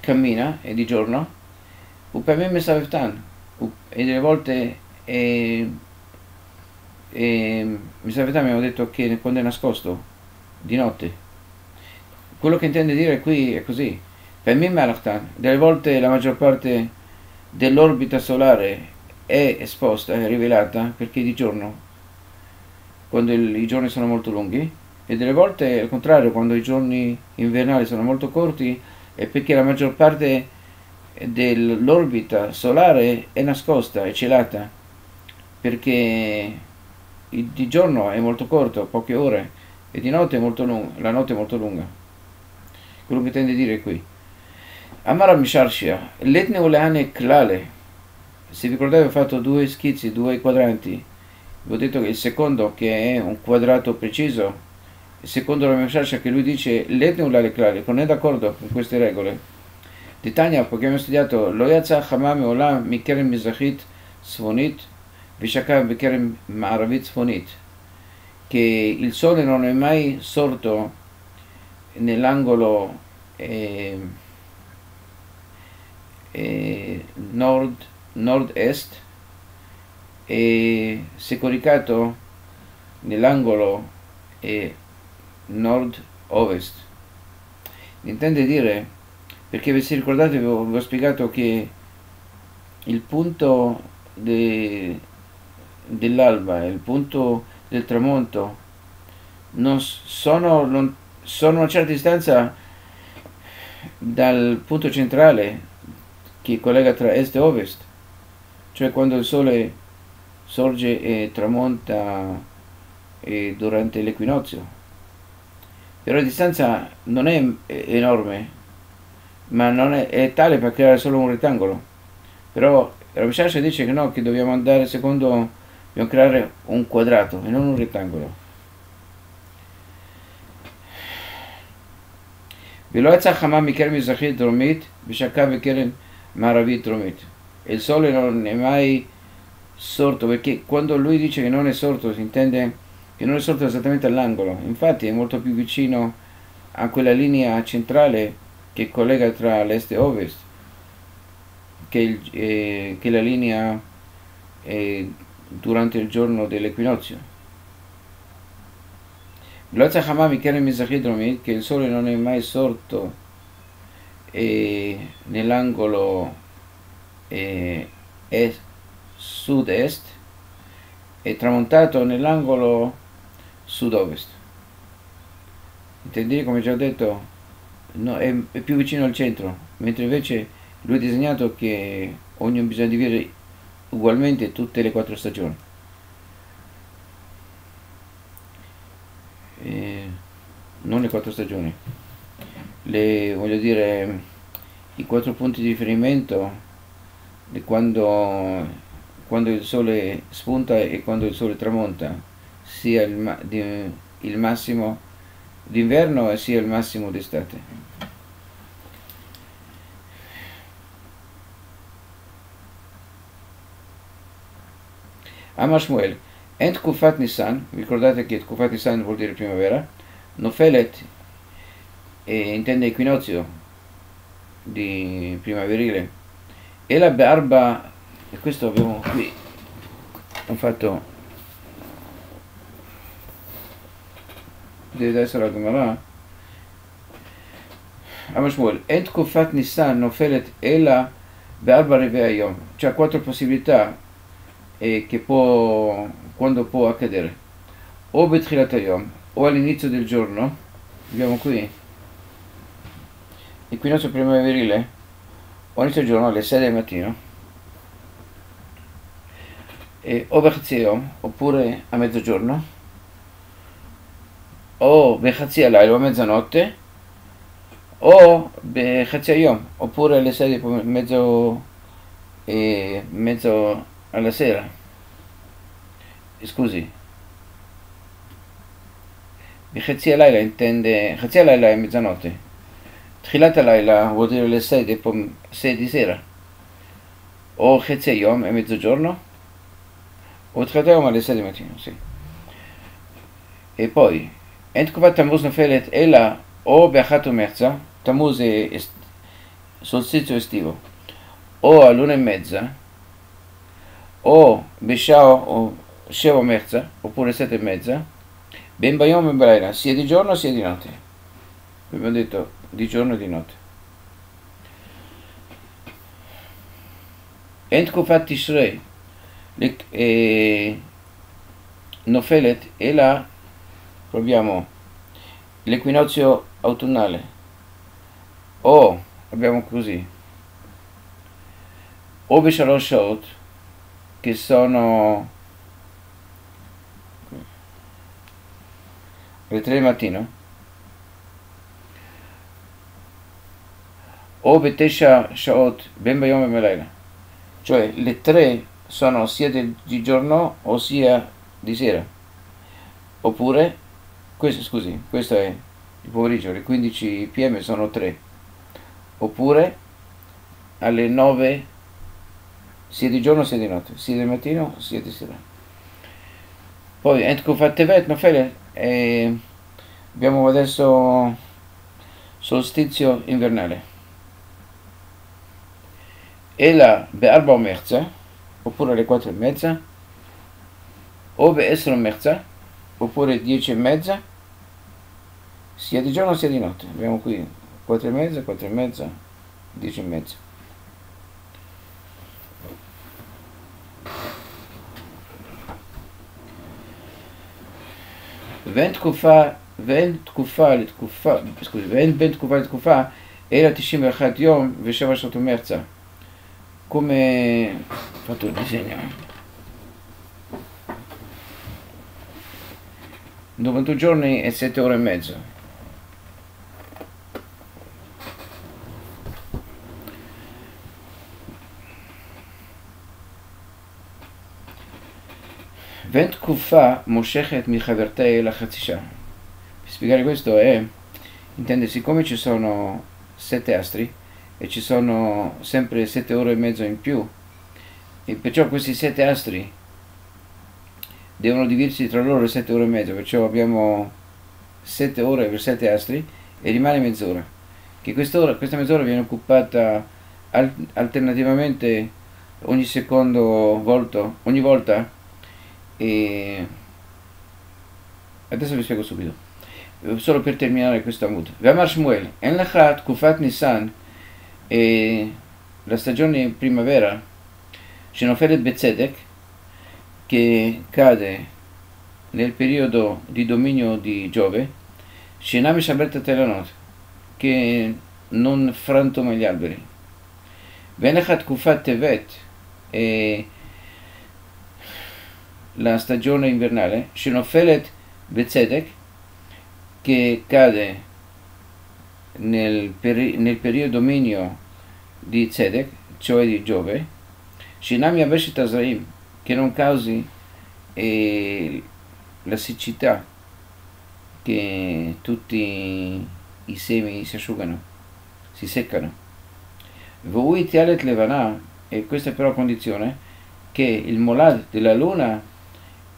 cammina e di giorno Upamim Saveftan e delle volte e, e, Misaveftan mi hanno detto che quando è nascosto di notte. Quello che intende dire qui è così. Per me Malachtan, delle volte la maggior parte dell'orbita solare è esposta, è rivelata, perché di giorno, quando il, i giorni sono molto lunghi, e delle volte al contrario quando i giorni invernali sono molto corti è perché la maggior parte dell'orbita solare è nascosta, è celata perché di giorno è molto corto, poche ore e di notte è molto lunga, la notte è molto lunga. Quello che tende a dire qui. Amara Misharshia l'etne uleane klale. Se vi ricordate ho fatto due schizzi, due quadranti. Vi ho detto che il secondo che è un quadrato preciso secondo la Meshasha che lui dice l'etne ulale klali non è d'accordo con queste regole? Di Tanya perché abbiamo studiato lo yatsa hamam olam mikerem mizrachit svonit vishakav mikerem ma'aravit svonit che il sole non è mai sorto nell'angolo eh, eh, nord nord-est e si è coricato nell'angolo nord-ovest. Intende dire, perché si ricordate, vi ho, vi ho spiegato che il punto de, dell'alba e il punto del tramonto non sono, non, sono a una certa distanza dal punto centrale che collega tra est e ovest, cioè quando il sole sorge e tramonta eh, durante l'equinozio. Però la distanza non è enorme, ma non è, è tale per creare solo un rettangolo. Però Rabbi Shasha dice che no, che dobbiamo andare secondo, dobbiamo creare un quadrato e non un rettangolo. ולא יצא חמה מקרן מזרחית דרומית ושקע בקרן מערבית דרומית. Il sole non è mai sorto perché quando lui dice che non è sorto si intende che non è sorto esattamente all'angolo infatti è molto più vicino a quella linea centrale che collega tra l'est e ovest che, il, eh, che la linea eh, durante il giorno dell'equinozio. Che il sole non è mai sorto eh, nell'angolo est sud-est e tramontato nell'angolo sud-ovest. Intendi come già ho detto, no, è, è, più vicino al centro, mentre invece lui ha disegnato che ognuno bisogna dividere ugualmente tutte le quattro stagioni. E non le quattro stagioni, le, voglio dire, i quattro punti di riferimento di quando quando il sole spunta e quando il sole tramonta, sia il, di, il massimo d'inverno e sia il massimo d'estate. Amar Shmuel, en Tkufat Nisan, ricordate che Tkufat Nisan vuol dire primavera, Nofelet e intende equinozio di primaverile, e la barba e questo abbiamo qui ho fatto deve essere la Gemara המשמעות, אין תקופת ניסן נופלת אלא בארבע רבעי היום, c'è quattro possibilità eh, che può, quando può accadere, o בתחילת היום, o all'inizio del giorno, abbiamo qui, equinozio primaverile, o all'inizio del giorno alle 6 del mattino, eh, o Bechazio oppure a mezzogiorno o Bechazia Lailo a mezzanotte o Bechazia Yom oppure alle 6 mezzo, eh, mezzo alla sera scusi Bichetzi Laila intende, Chetzi Laila è mezzanotte. Tchilat Laila vuol dire le 6, 6 di sera. O Chetzi Yom è mezzogiorno. O Tchilat Yom alle 6 di mattino, sì. E poi, Ent Kuvat Tammuz Nofelet Ela o Beachat Merza, Tammuz è est- solstizio estivo, o a luna e mezza, o Beshao o Sheva Merza, oppure sette e mezza, Ben Bayom Ben Balaila, sia di giorno sia di notte. Abbiamo detto di giorno e di notte. Ent Kufat Tishrei, le- eh, Abbiamo l'equinozio autunnale, o abbiamo così, o Beshalosh Shaot, che sono alle 3 del mattino, o Betesha Shaot Ben Bayom Ben Belaila, cioè le tre sono sia di giorno o sia di sera, oppure, questo, scusi, questo è il pomeriggio, le 15 pm sono 3, oppure alle 9 sia di giorno sia di notte, sia di mattino sia di sera. Poi Ent Kufat Tevet Nofele e abbiamo adesso solstizio invernale. E la Be'arba Merza, oppure alle 4 e mezza, o Be'esro Merza, oppure 10 e mezza, sia di giorno sia di notte. Abbiamo qui 4 e mezza, 4 e mezza, 10 e mezza. ואין תקופה, ואין תקופה לתקופה, סקוזי, ואין בין תקופה לתקופה, אלא 91 יום ושבע שעות ומרצה. Come ho fatto il disegno. 91 giorni e 7 ore e mezzo. ואין תקופה מושכת מחברתה אלא חצי שעה. Per spiegare questo è, intende, siccome ci sono sette astri e ci sono sempre sette ore e mezzo in più, e perciò questi sette astri devono dividersi tra loro sette ore e mezzo, perciò abbiamo sette ore per sette astri e rimane mezz'ora. Che quest'ora, questa mezz'ora viene occupata al- alternativamente ogni secondo volto, ogni volta e adesso vi spiego subito. Solo per terminare questo Amud Vamar Shmuel En Lachat Kufat Nisan e la stagione primavera Shenofelet Betzedek che cade nel periodo di dominio di Giove Shenam Shabbat Telanot che non frantoma gli alberi. Venechat Kufat Tevet e la stagione invernale, Shenofelet Betzedek, che cade nel, peri- nel periodo dominio di Zedek, cioè di Giove, Shinam Yaveshet Azraim, che non causi eh, la siccità, che tutti i semi si asciugano, si seccano. Voi Tialet Levana, e questa è però condizione che il molad della luna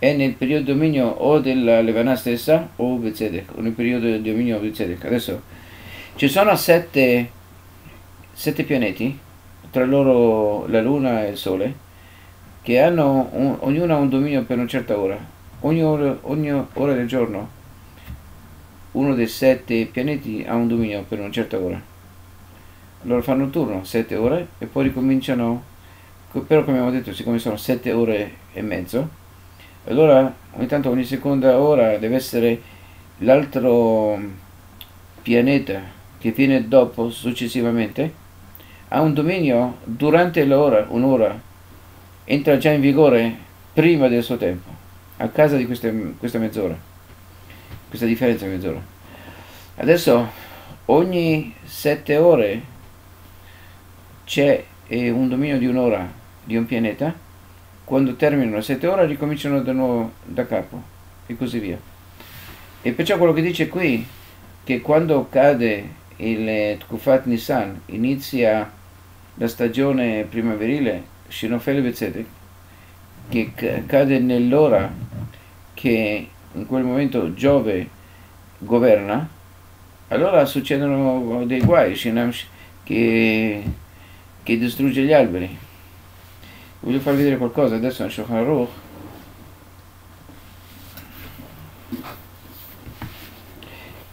è nel periodo di dominio o della Levana stessa o Bezedek, o nel periodo di dominio Bezedek. Adesso ci sono sette, sette pianeti, tra loro la Luna e il Sole, che hanno un, ognuno ha un dominio per una certa ora. Ogni ora, ogni ora del giorno uno dei sette pianeti ha un dominio per una certa ora. Allora fanno un turno, sette ore, e poi ricominciano, però come abbiamo detto, siccome sono sette ore e mezzo, allora ogni tanto ogni seconda ora deve essere l'altro pianeta che viene dopo successivamente. Ha un dominio durante l'ora, un'ora, entra già in vigore prima del suo tempo, a causa di queste, questa mezz'ora, questa differenza di mezz'ora. Adesso ogni sette ore c'è eh, un dominio di un'ora di un pianeta quando terminano le 7 ore ricominciano da nuovo da capo e così via. E perciò quello che dice qui, che quando cade il Tkufat Nissan, inizia la stagione primaverile, Shinofele Betzedek, che cade nell'ora che in quel momento Giove governa, allora succedono dei guai che, che distrugge gli alberi. Voglio farvi vedere qualcosa adesso è un Shulchan Aruch.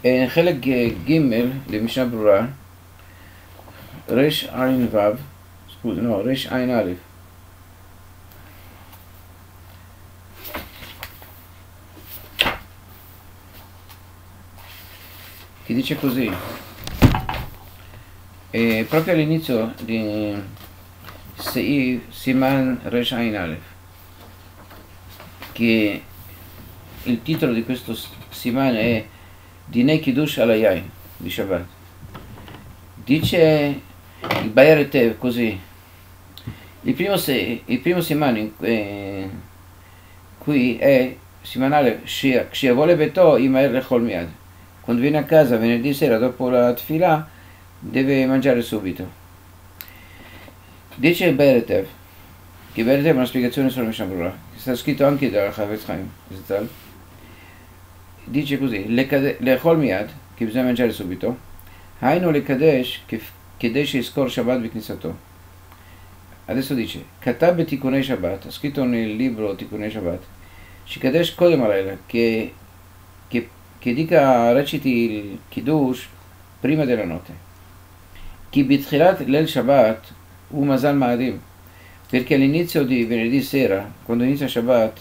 In Chelek Gimel, le Mishnah Brura, Resh Ain Vav, scusa, no, Resh Ain Arif. Che dice così. E proprio all'inizio di Siman Resh Ain Aleph, che il titolo di questo Siman è Dinei Kiddush Alayai di Shabbat. Dice il Bayer così, il primo, il primo Siman eh, qui è Simanale Shia Vole Beto Imaer Lechol Miad. Quando viene a casa venerdì sera dopo la tfila deve mangiare subito. Dice Beretev, che Beretev è una spiegazione sulla Mishnah che sta scritto anche da Chavetz Chaim, dice così, le miad, che bisogna mangiare subito, hainu le kadesh, che desce iskor Shabbat viknisato. Adesso dice, katab tikunei Shabbat, ha scritto nel libro Tikunei Shabbat, shikadesh kodem alayla, che, che, che dica, reciti il kiddush prima della notte. Chi bitchilat l'el Shabbat, un Masal Ma'adim, perché all'inizio di venerdì sera, quando inizia Shabbat,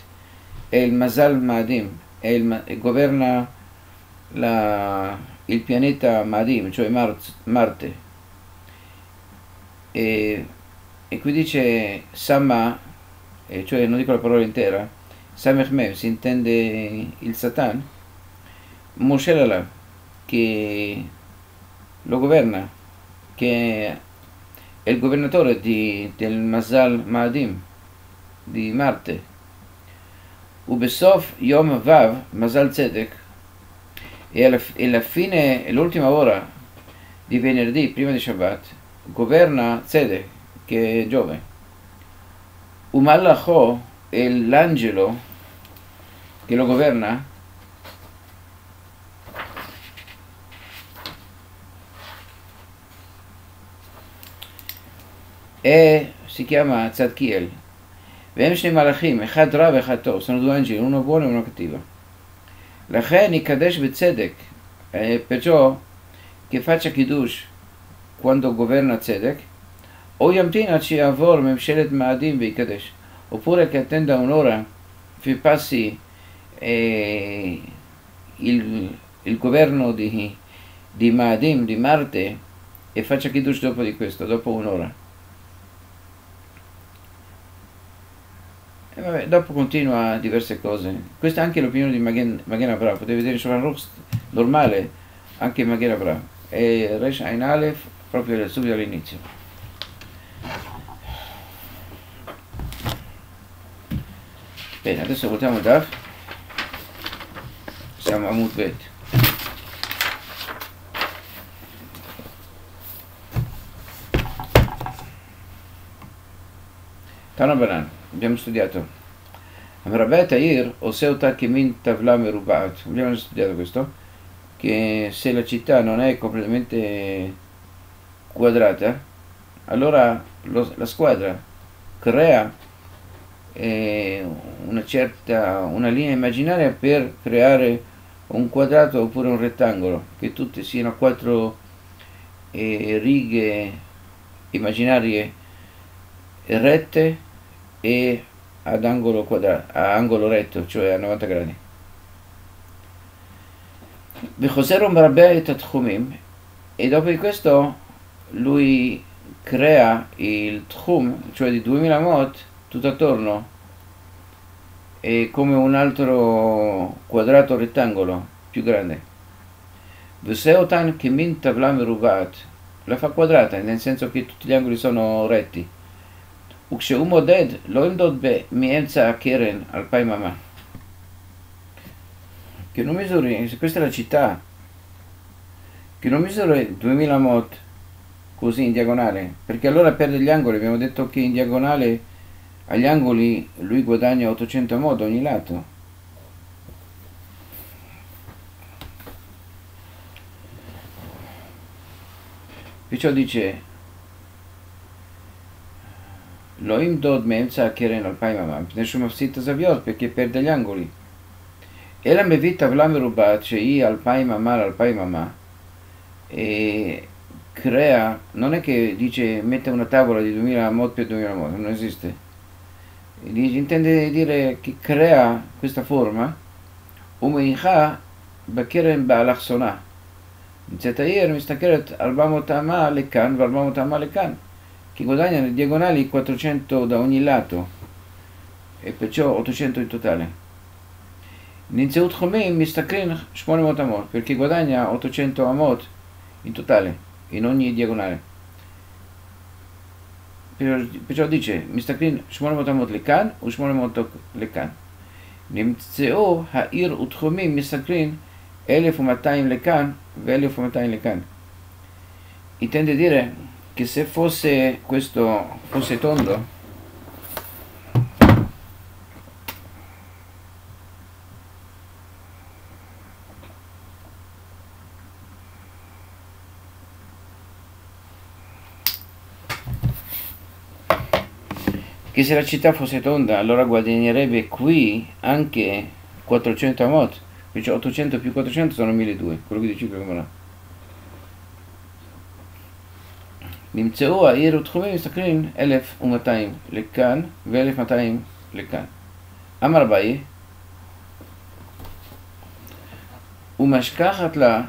è il Masal Ma'adim, è il, governa la, il pianeta Ma'adim, cioè Marte. E, e qui dice Sama, cioè non dico la parola intera, Samechmev, si intende il Satan, Moshe Lala, che lo governa, che il governatore di, del Mazal Maadim di Marte. Ubesof Yom Vav Mazal Tzedek e alla, e alla fine, l'ultima ora di venerdì, prima di Shabbat, governa Tzedek, che è Giove. Umalacho è l'angelo che lo governa e si chiama Tzadkiel. והם שני מלאכים, אחד רע ואחד טוב, sono due angeli, uno buono e uno cattivo. לכן יקדש בצדק, perciò che faccia kiddush quando governa tzedek, o ימתין עד שיעבור ממשלת מאדים ויקדש, oppure che attenda un'ora fi passi eh, il, il governo di, di Maadim, di Marte, e faccia kiddush dopo di questo, dopo un'ora. E vabbè, dopo continua diverse cose. Questa è anche l'opinione di Magen Avra. Potete vedere sulla Rux normale anche Magen Avra. E Resh Ain Aleph proprio subito all'inizio. Bene, adesso voltiamo il DAF. Siamo a Mutbet. Tana Banan. Abbiamo studiato. Amrabat Tair o Seuta Kemin Tavla Merubat abbiamo studiato questo che se la città non è completamente quadrata allora lo, la squadra crea eh, una certa una linea immaginaria per creare un quadrato oppure un rettangolo che tutte siano quattro eh, righe immaginarie rette e ad angolo quadrato, a angolo retto, cioè a 90 gradi. E dopo di questo lui crea il tchum, cioè di 2000 mot, tutto attorno, e come un altro quadrato rettangolo più grande. Veseotan kemin tavlam rubat, la fa quadrata, nel senso che tutti gli angoli sono retti. וכשהוא מודד, לא ימדוד מאמצע הקרן אלפיים אמה. che non misuri, questa è la città, che non misuri 2000 mod così in diagonale, perché allora perde gli angoli, abbiamo detto che in diagonale agli angoli lui guadagna 800 mod ogni lato. Perciò dice lo imdod מאמצע הקרן אלפיים אמה, מפני שהוא מפסיד את הזוויות gli angoli. אלא מביא טבלה מרובעת שהיא אלפיים אמה על אלפיים אמה, crea, non è che dice mette una tavola di 2000 mod per 2000 mod, non esiste. Intende dire che crea questa forma, ומניחה בקרן באלכסונה. נמצאת העיר מסתכלת 400 אמה לכאן ו-400 אמה לכאן. che guadagnano diagonali 400 da ogni lato e perciò 800 in totale. Ninzeut Chomei mistakrin 800 amot perché guadagna 800 amot in totale, in ogni diagonale. Perciò dice mistakrin 800 amot lekan u 800 lekan. נמצאו העיר ותחומים מסקרין 1200 לכאן ו-1200 לכאן. Intende dire che se fosse questo fosse tondo? Che se la città fosse tonda allora guadagnerebbe qui anche 400 amot perciò 800 più 400 sono 1200 quello che dice qui come no נמצאו העיר ותחומים מסתכלים 1,200 לכאן ו-1,200 לכאן. אמר באי, ומשכחת לה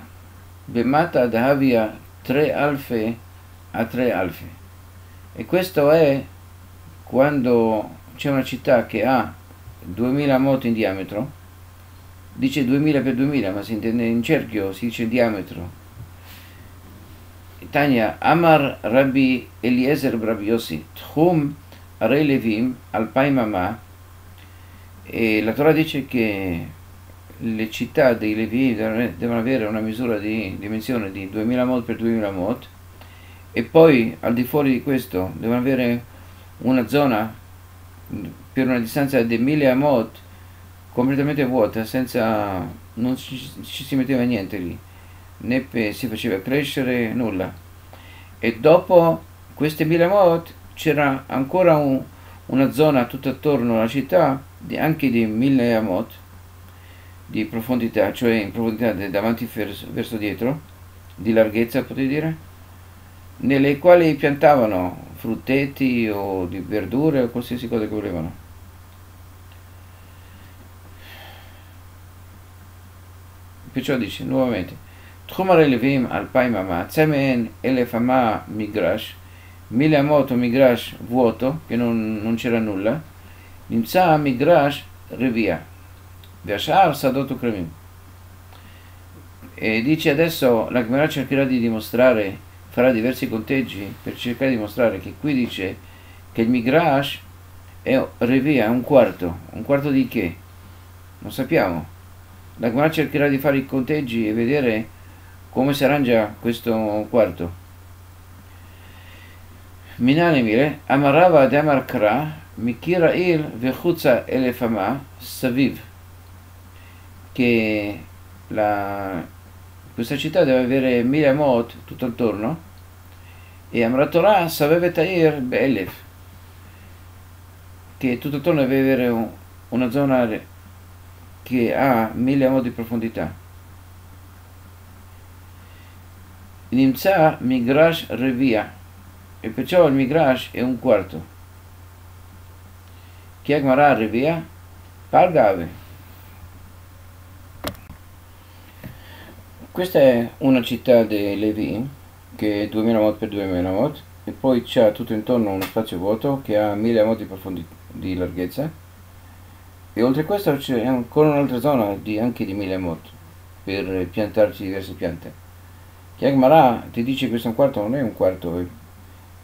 במטה דהביה tre alfe a tre alfe. E questo è quando c'è una città che ha 2000 moti in diametro, dice 2000 per 2000, ma si intende in cerchio, si dice diametro, Tania, Amar Rabbi Eliezer Rabbi Tchum Re Levim Alpaim Ama, e la Torah dice che le città dei Levi devono avere una misura di dimensione di 2000 mod per 2000 mod e poi al di fuori di questo devono avere una zona per una distanza di 1000 mod completamente vuota senza non ci, ci si metteva niente lì né si faceva crescere nulla. E dopo queste mille mot c'era ancora un, una zona tutta attorno alla città, di, anche di mille amot, di profondità, cioè in profondità davanti verso, verso dietro, di larghezza potete dire, nelle quali piantavano fruttetti o di verdure o qualsiasi cosa che volevano. Perciò dice nuovamente, תחום הרלווים אלפיים אמה, צא מהן אלף אמה מגרש, mille amot migrash vuoto, che non, non c'era nulla, נמצא מגרש רבייה, והשאר שדות וכרמים. E dice adesso la Gemara cercherà di dimostrare, farà diversi conteggi per cercare di dimostrare che qui dice che il Migrash è revia, un quarto, un quarto di che? Non sappiamo. La Gemara cercherà di fare i conteggi e vedere come si arrangia questo quarto? Minanimile, amarava ad mikira il vechuzza elefama saviv, che la, questa città deve avere mille mot tutto attorno, e Amratorah Saveve Tair Be'elef, che tutto attorno deve avere una zona che ha mille mot di profondità. נמצא מגרש רביע, e perciò il migrash è un quarto. Chi è Gmarà Revia? Pargave. Questa è una città di Levi che è 2000 mod per 2000 mod e poi c'è tutto intorno uno spazio vuoto che ha 1000 mod di, profondi- di larghezza e oltre a questo c'è ancora un'altra zona di, anche di 1000 mod per piantarci diverse piante. Agmarà ti dice che questo è un quarto, non è un quarto,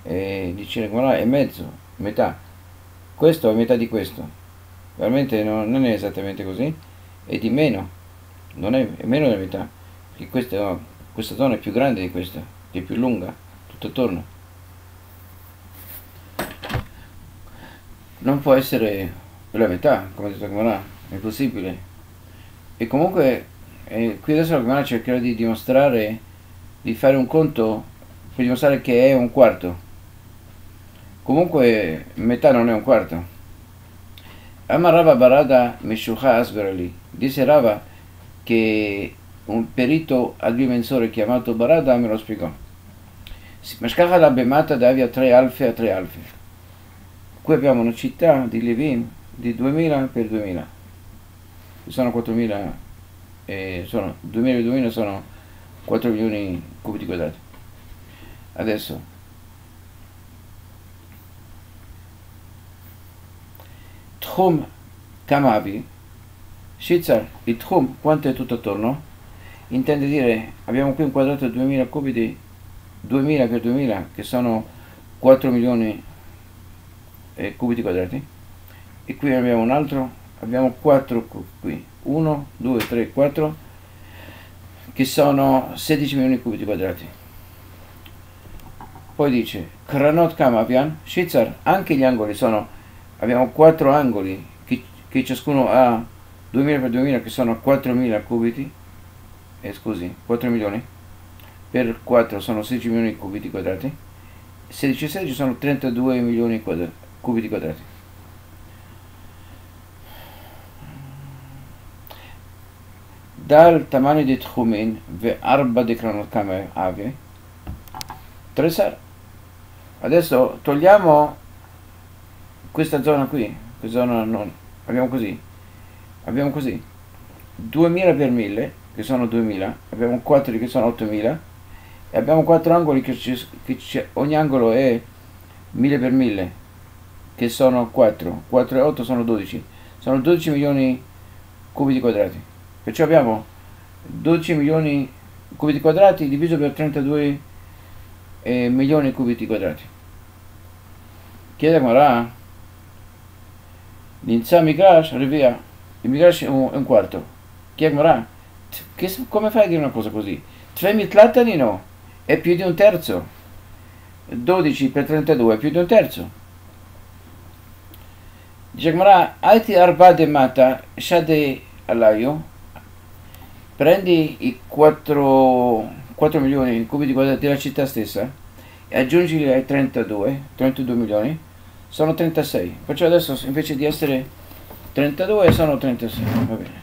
e dice Agmarà è mezzo, metà. Questo è metà di questo. Veramente non, non è esattamente così, è di meno. non è, è meno della metà, perché questa, questa zona è più grande di questa, è più lunga, tutto attorno. Non può essere la metà, come ha detto Gamara, è possibile. E comunque, eh, qui adesso la cercherà di dimostrare, di fare un conto per dimostrare che è un quarto. Comunque, metà non è un quarto. Ama Rava Barada Meshucha Asberali. Disse Rava che un perito agrimensore chiamato Barada me lo spiegò. Mashkacha la bemata davia 3 alfe a 3 alfe. Qui abbiamo una città di Levin di 2000 per 2000. Sono 4000, eh, sono 2000 per 2000 sono 4 milioni cubi quadrati. Adesso Tchum Kamavi, Shizar, il Tchum, quanto è tutto attorno? Intende dire, abbiamo qui un quadrato di 2000 cubi di 2000 per 2000, che sono 4 milioni eh, cubi quadrati. E qui abbiamo un altro, abbiamo 4 qui, 1, 2, 3, 4, che sono 16 milioni cubi quadrati. Poi dice, Kranot Kamavian, Shizar, anche gli angoli sono abbiamo quattro angoli che, che, ciascuno ha 2000 per 2000 che sono 4000 cubiti. Eh, scusi 4 milioni. Per 4 sono 16 milioni di cubiti quadrati. 16 e 16 sono 32 milioni di cubiti quadrati dal tamanho di תחוmin וארבע דקרנות כמה אבי, תריסר. Adesso togliamo questa zona qui, questa zona non, abbiamo così, abbiamo così, 2000 per 1000, che sono 2000, abbiamo 4 che sono 8000, e abbiamo 4 angoli che, che ogni angolo è 1000 per 1000, che sono 4, 4 e 8 sono 12, sono 12 milioni cubi quadrati, perciò abbiamo 12 milioni cubi quadrati diviso per 32 eh, milioni cubi quadrati. Chiede Marà L'inizia Migrash, rivia. Il Migrash è un, quarto. Chi è Gmara? come fai a dire una cosa così? Tre mitlatani no, è più di un terzo. 12 per 32 è più di un terzo. Dice Gmara, Aiti arba de mata, shade alaio, prendi i 4, 4 milioni di cubi di quadrati della città stessa e aggiungili ai 32, 32 milioni, sono 36 perciò adesso invece di essere 32 sono 36 va bene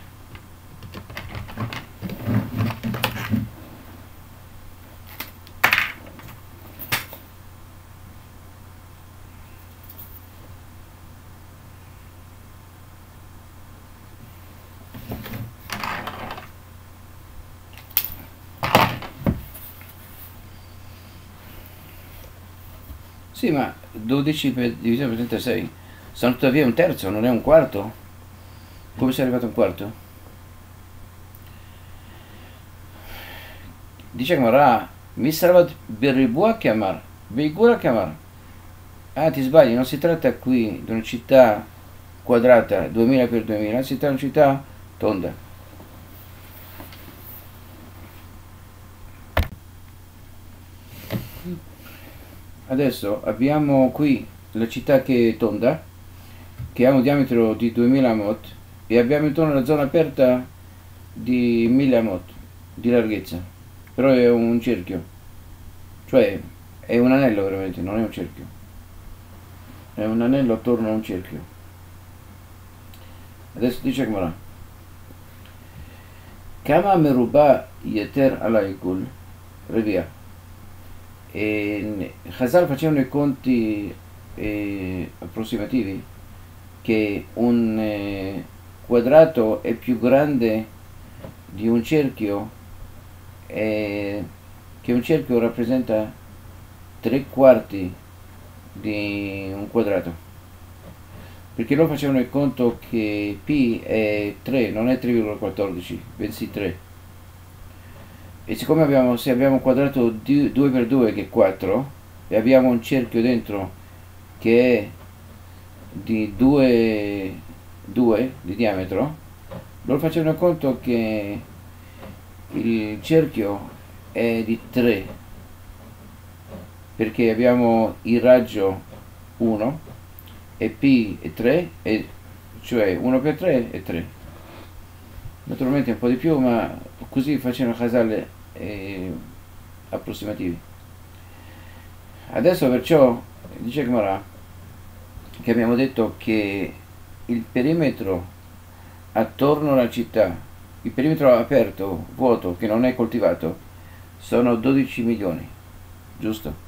Sì, ma 12 per, diviso per 36 sono tuttavia un terzo, non è un quarto. Come sei arrivato a un quarto? Dice Gamara, Misravat berribua chiamar, veigura chiamar. Ah, ti sbagli, non si tratta qui di una città quadrata 2000 per 2000, si tratta di una città tonda. Adesso abbiamo qui la città che è tonda che ha un diametro di 2000 amot e abbiamo intorno la zona aperta di 1000 amot di larghezza. Però è un cerchio. Cioè è un anello veramente non è un cerchio. È un anello attorno a un cerchio. Adesso dice come Kama meruba yeter alaikul revia e Hazal facevano i conti eh, approssimativi che un eh, quadrato è più grande di un cerchio e che un cerchio rappresenta tre quarti di un quadrato. Perché loro facevano il conto che P è 3 non è 3,14 bensì 3 e siccome abbiamo, se abbiamo un quadrato 2x2 che è 4 e abbiamo un cerchio dentro che è di 2, 2 di diametro loro facevano conto che il cerchio è di 3 perché abbiamo il raggio 1 e P è 3 e cioè 1 per 3 è 3 naturalmente un po' di più ma così facendo casale eh, approssimativi. Adesso perciò dice Gemara che abbiamo detto che il perimetro attorno alla città il perimetro aperto, vuoto, che non è coltivato sono 12 milioni giusto?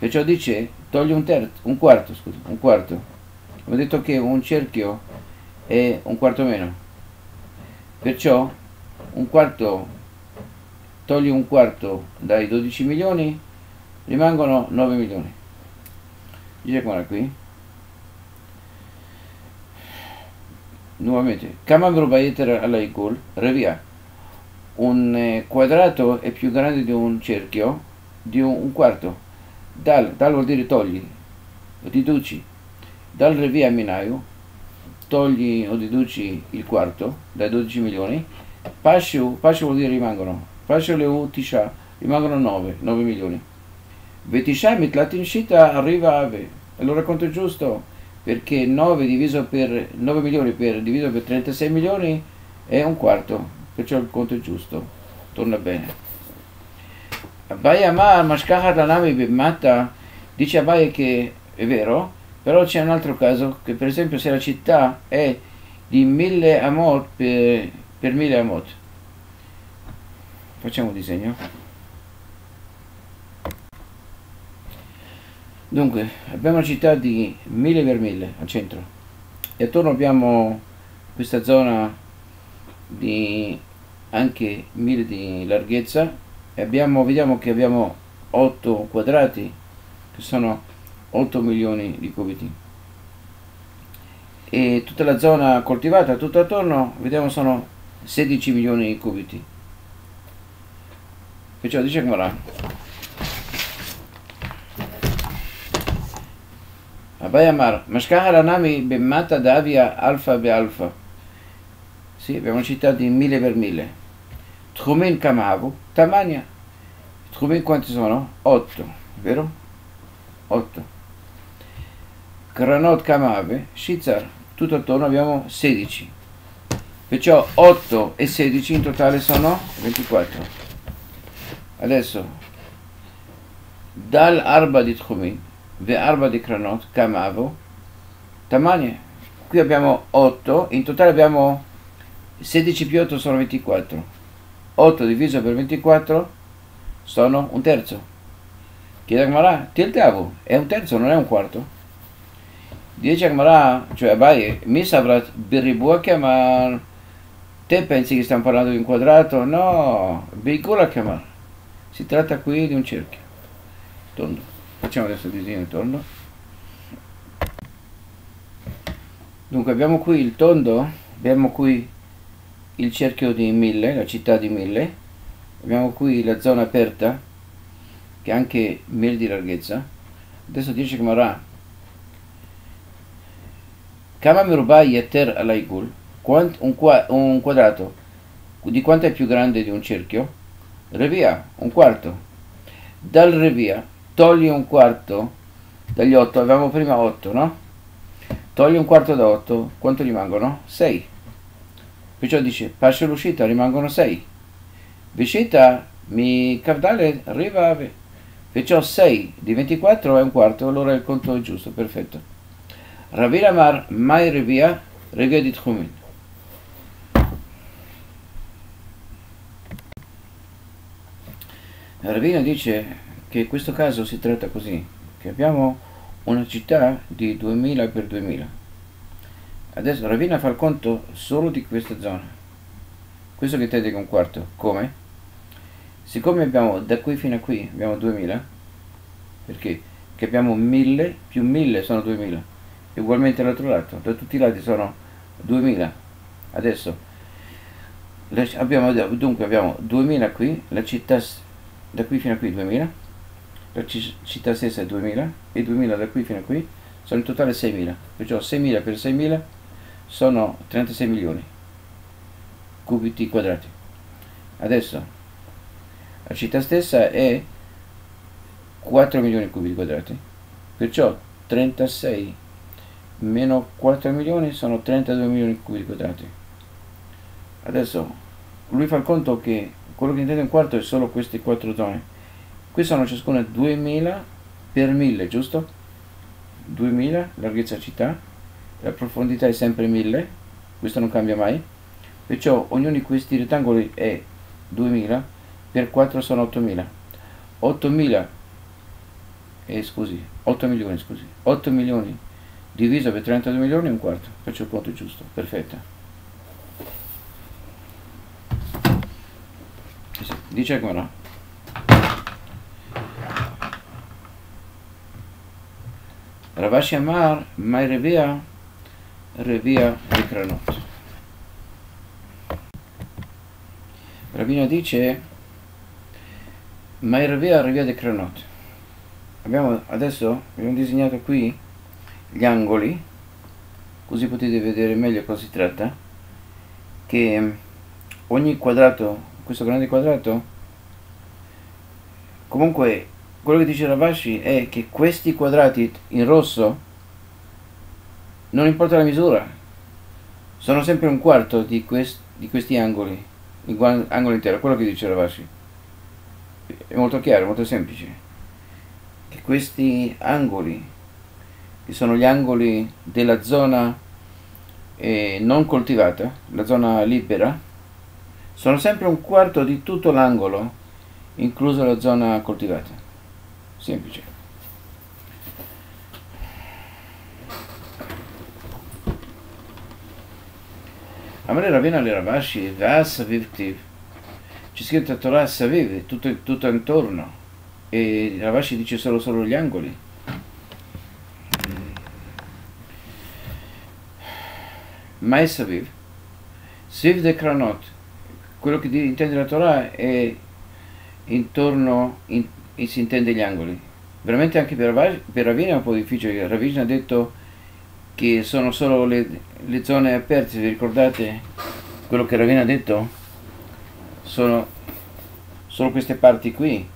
perciò dice togli un terzo, un quarto scusa, un quarto. Ho detto che un cerchio è un quarto meno. Perciò un quarto, togli un quarto dai 12 milioni, rimangono 9 milioni. Dice guarda qui. Nuovamente, Kamamru Bayeter Alaikul, revia. Un eh, quadrato è più grande di un cerchio, di un, quarto. Dal, dal vuol dire togli, riduci. Dal revia minaio, togli o deduci il quarto dai 12 milioni, Pashu, Pashu vuol dire rimangono, Pashu Leu Tisha, rimangono 9, 9 milioni. Vetisha Mitlatin Shita arriva a Ave, allora conto giusto, perché 9 diviso per 9 milioni per, diviso per 36 milioni è un quarto, perciò il conto è giusto, torna bene. Abai Amar Mashkahat Lanami Bimata dice Abai che è vero, però c'è un altro caso, che per esempio se la città è di 1000 amot per, per 1000 amot, facciamo un disegno. Dunque, abbiamo una città di 1000 per 1000 al centro e attorno abbiamo questa zona di anche 1000 di larghezza e abbiamo, vediamo che abbiamo 8 quadrati che sono 8 milioni di cubiti e tutta la zona coltivata tutto attorno vediamo sono 16 milioni di cubiti perciò dice Gemara Abai Amar Mashkahar Anami Bemmata Davia Alfa Be Alfa sì, abbiamo città di mille per mille Tchumin Kamavu Tamania Tchumin quanti sono? 8 vero? 8 Granot Kamave, Shizar, tutto attorno abbiamo 16. Perciò 8 e 16 in totale sono 24. Adesso, dal arba di Tchumin, ve arba di Granot, Kamavo, Tamanie. Qui abbiamo 8, in totale abbiamo 16 più 8 sono 24. 8 diviso per 24 sono un terzo. Chiede a Gmarà, Tiltavo, è un terzo, non è un quarto. Dice Agmarà, cioè Abai, mi savrat birribua chiamar. Te pensi che stiamo parlando di un quadrato? No, Beikula chiamar. Si tratta qui di un cerchio. Tondo. Facciamo adesso il disegno tondo. Dunque abbiamo qui il tondo, abbiamo qui il cerchio di mille, la città di mille, abbiamo qui la zona aperta, che ha anche mille di larghezza. Adesso dice che Marà Kama Miruba Yeter Alaigul, un quadrato di quanto è più grande di un cerchio? Revia, un quarto. Dal Revia togli un quarto dagli 8, avevamo prima 8, no? Togli un quarto da 8, quanto rimangono? 6. Perciò dice, pasce l'uscita, rimangono 6. Viscita mi cardale rivave. Perciò 6 di 24 è un quarto, allora il conto è giusto, perfetto. Raviramar mai revia, revia di Tchumin. Ravina dice che in questo caso si tratta così, che abbiamo una città di 2000 per 2000. Adesso Ravina fa il conto solo di questa zona. Questo che intende con un quarto. Come? Siccome abbiamo da qui fino a qui abbiamo 2000, perché? Che abbiamo 1000 più 1000 sono 2000 ugualmente l'altro lato, da tutti i lati sono 2000. Adesso abbiamo, dunque abbiamo 2000 qui, la città da qui fino a qui 2000, la città stessa è 2000 e 2000 da qui fino a qui sono in totale 6000, perciò 6000 per 6000 sono 36 milioni cubiti quadrati. Adesso, la città stessa è 4 milioni di cubi quadrati, perciò 36 meno 4 milioni sono 32 milioni di cubi quadrati. Adesso, lui fa il conto che quello che intende un quarto è solo queste quattro zone. Qui sono ciascuna 2000 per 1000, giusto? 2000, larghezza città, la profondità è sempre 1000, questo non cambia mai, perciò ognuno di questi rettangoli è 2000, per 4 sono 8000. 8000, eh, scusi, 8 milioni, scusi, 8 milioni diviso per 32 milioni è un quarto, faccio il conto giusto, perfetto. Dice come no? רבשי אמר, מאי רביע? רביע לקרנות. Rabino dice Mai Revia Revia de Cranot. Abbiamo adesso abbiamo disegnato qui gli angoli, così potete vedere meglio cosa si tratta, che ogni quadrato, questo grande quadrato, comunque quello che dice Ravashi è che questi quadrati in rosso non importa la misura. Sono sempre un quarto di, quest, di questi angoli angolo intero quello che dice Ravashi. È molto chiaro, molto semplice. Che questi angoli che sono gli angoli della zona eh, non coltivata la zona libera sono sempre un quarto di tutto l'angolo incluso la zona coltivata semplice. Amare Ravina le Ravashi, Vas Aviv C'è scritto Torah Saviv, tutto, tutto intorno. E Ravashi dice solo, solo gli angoli. Ma è Saviv. Siv de Kranot. Quello che intende la Torah è intorno, in, si intende gli angoli. Veramente anche per, per Ravina è un po' difficile. Ravina ha detto che sono solo le, le zone aperte, vi ricordate quello che Ravina ha detto? Sono solo queste parti qui.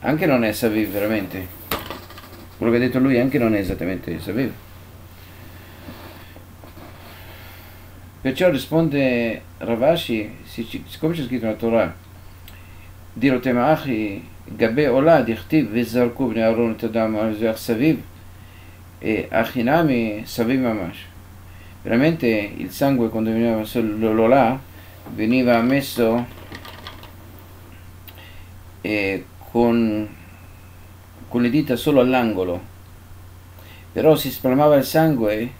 Anche non è Saviv veramente. Quello che ha detto lui anche non è esattamente Saviv. Perciò risponde Ravashi, siccome c'è scritto nella Torah, Diro Temachi, Gabe Ola, Dichtiv, Vizarku, Bne Aron, Tadam, Arzuach, Saviv, e Achinami, Saviv Mamash. Veramente il sangue quando veniva sull'Ola veniva messo eh, con, con le dita solo all'angolo, però si spalmava il sangue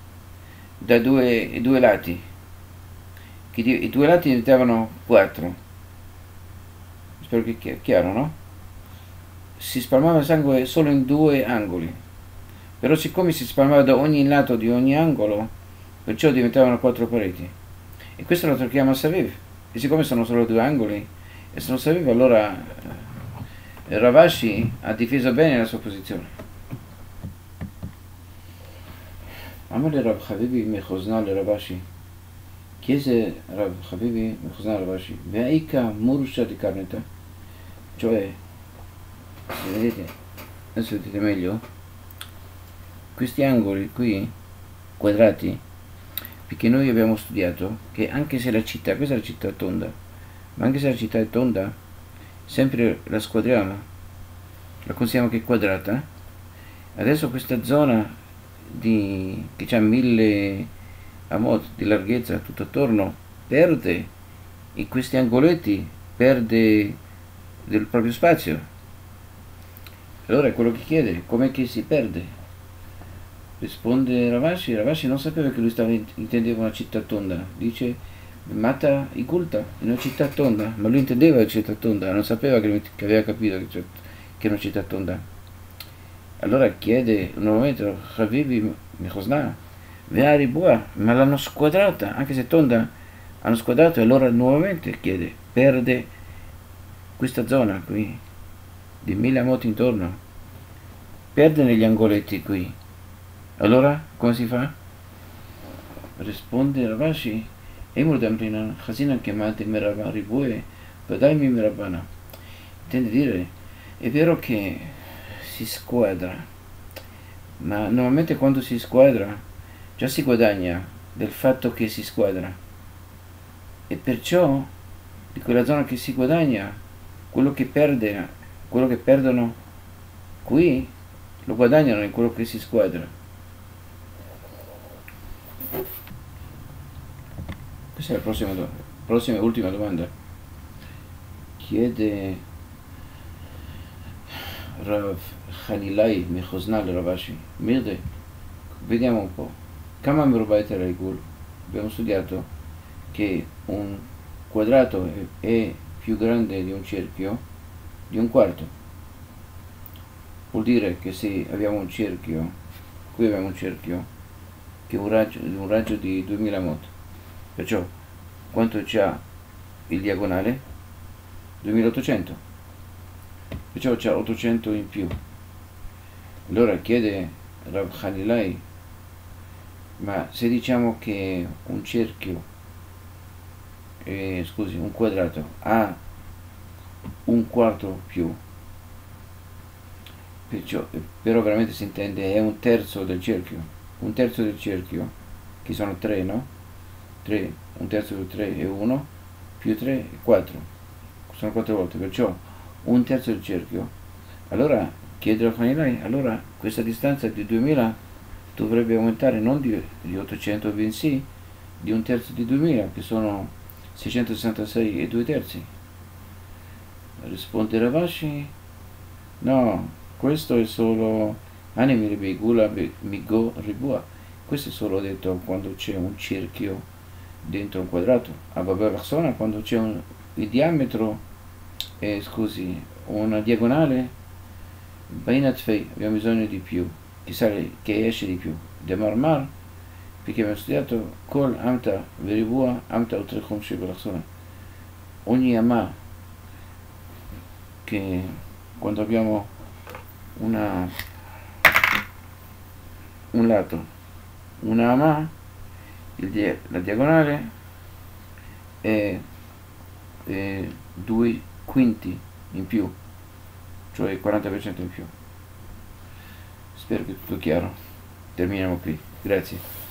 da due, due lati che i due lati diventavano 4 spero che sia chiaro no? si spalmava il sangue solo in due angoli. Però siccome si spalmava da ogni lato di ogni angolo perciò diventavano quattro pareti. E questo lo troviamo a Saviv. E siccome sono solo due angoli e se non Saviv allora eh, Ravashi ha difeso bene la sua posizione. Amale Rav Havivi Mechosna le Ravashi chiese Rav Habibi Khuzan Rabashi, Veika Murusha di Karnita, cioè, se vedete, adesso vedete meglio, questi angoli qui, quadrati, perché noi abbiamo studiato che anche se la città, questa è la città tonda, ma anche se la città è tonda, sempre la squadriamo, la consideriamo che è quadrata, adesso questa zona di, che ha mille amot di larghezza tutto attorno perde in questi angoletti perde del proprio spazio allora quello che chiede, com'è che si perde? Risponde Ravashi, Ravashi non sapeva che lui stava, intendeva una città tonda, dice Mata Ikulta, una città tonda, ma lui intendeva una città tonda, non sapeva che, che aveva capito che, che è una città tonda. Allora chiede nuovamente Havivi Mechosna, Veari Bua, ma l'hanno squadrata, anche se tonda, hanno squadrato e allora nuovamente chiede, perde questa zona qui di mille moti intorno, perde negli angoletti qui. Allora come si fa? Risponde Ravashi, Emur Damrinan, Chazina chiamate Merava Ribue, Badai mi rabbana. Intende dire, è vero che si squadra, ma normalmente quando si squadra già si guadagna del fatto che si squadra. E perciò di quella zona che si guadagna, quello che perde, quello che perdono qui, lo guadagnano in quello che si squadra. Questa è la prossima, prossima e ultima domanda. Chiede Rav Hanilai Mechosnal Ravashi. Mirde, vediamo un po'. Kama Merubait Raigul. Abbiamo studiato che un quadrato è più grande di un cerchio di un quarto. Vuol dire che se abbiamo un cerchio, qui abbiamo un cerchio che è un raggio, un raggio di 2000 mot Perciò quanto c'ha il diagonale? 2800. Perciò c'ha 800 in più. Allora chiede Rav Khalilai, ma se diciamo che un cerchio, eh, scusi, un quadrato ha un quarto più, perciò, però veramente si intende è un terzo del cerchio, un terzo del cerchio, che sono tre, no? 3, un terzo di 3 è 1, più 3 è 4, sono 4 volte, perciò un terzo del cerchio. Allora chiede a Fanilai, allora questa distanza di 2000 dovrebbe aumentare non di, di 800 bensì di un terzo di 2000 che sono 666 e 2 terzi. Risponde Ravashi, no, questo è solo animi ribegula migo ribua. Questo è solo detto quando c'è un cerchio dentro un quadrato. A Persona quando c'è un, il diametro, eh, scusi, una diagonale, Bainatfei, abbiamo bisogno di più, sale, che esce di più. De Marmar, perché abbiamo studiato Kol Amta Veribua Amta Utrechum Shebelachsona. Ogni Ama, che quando abbiamo una, un lato, una Ama, dia la diagonale è, è 2 quinti in più, cioè il 40% in più. Spero che tutto chiaro. Terminiamo qui. Grazie.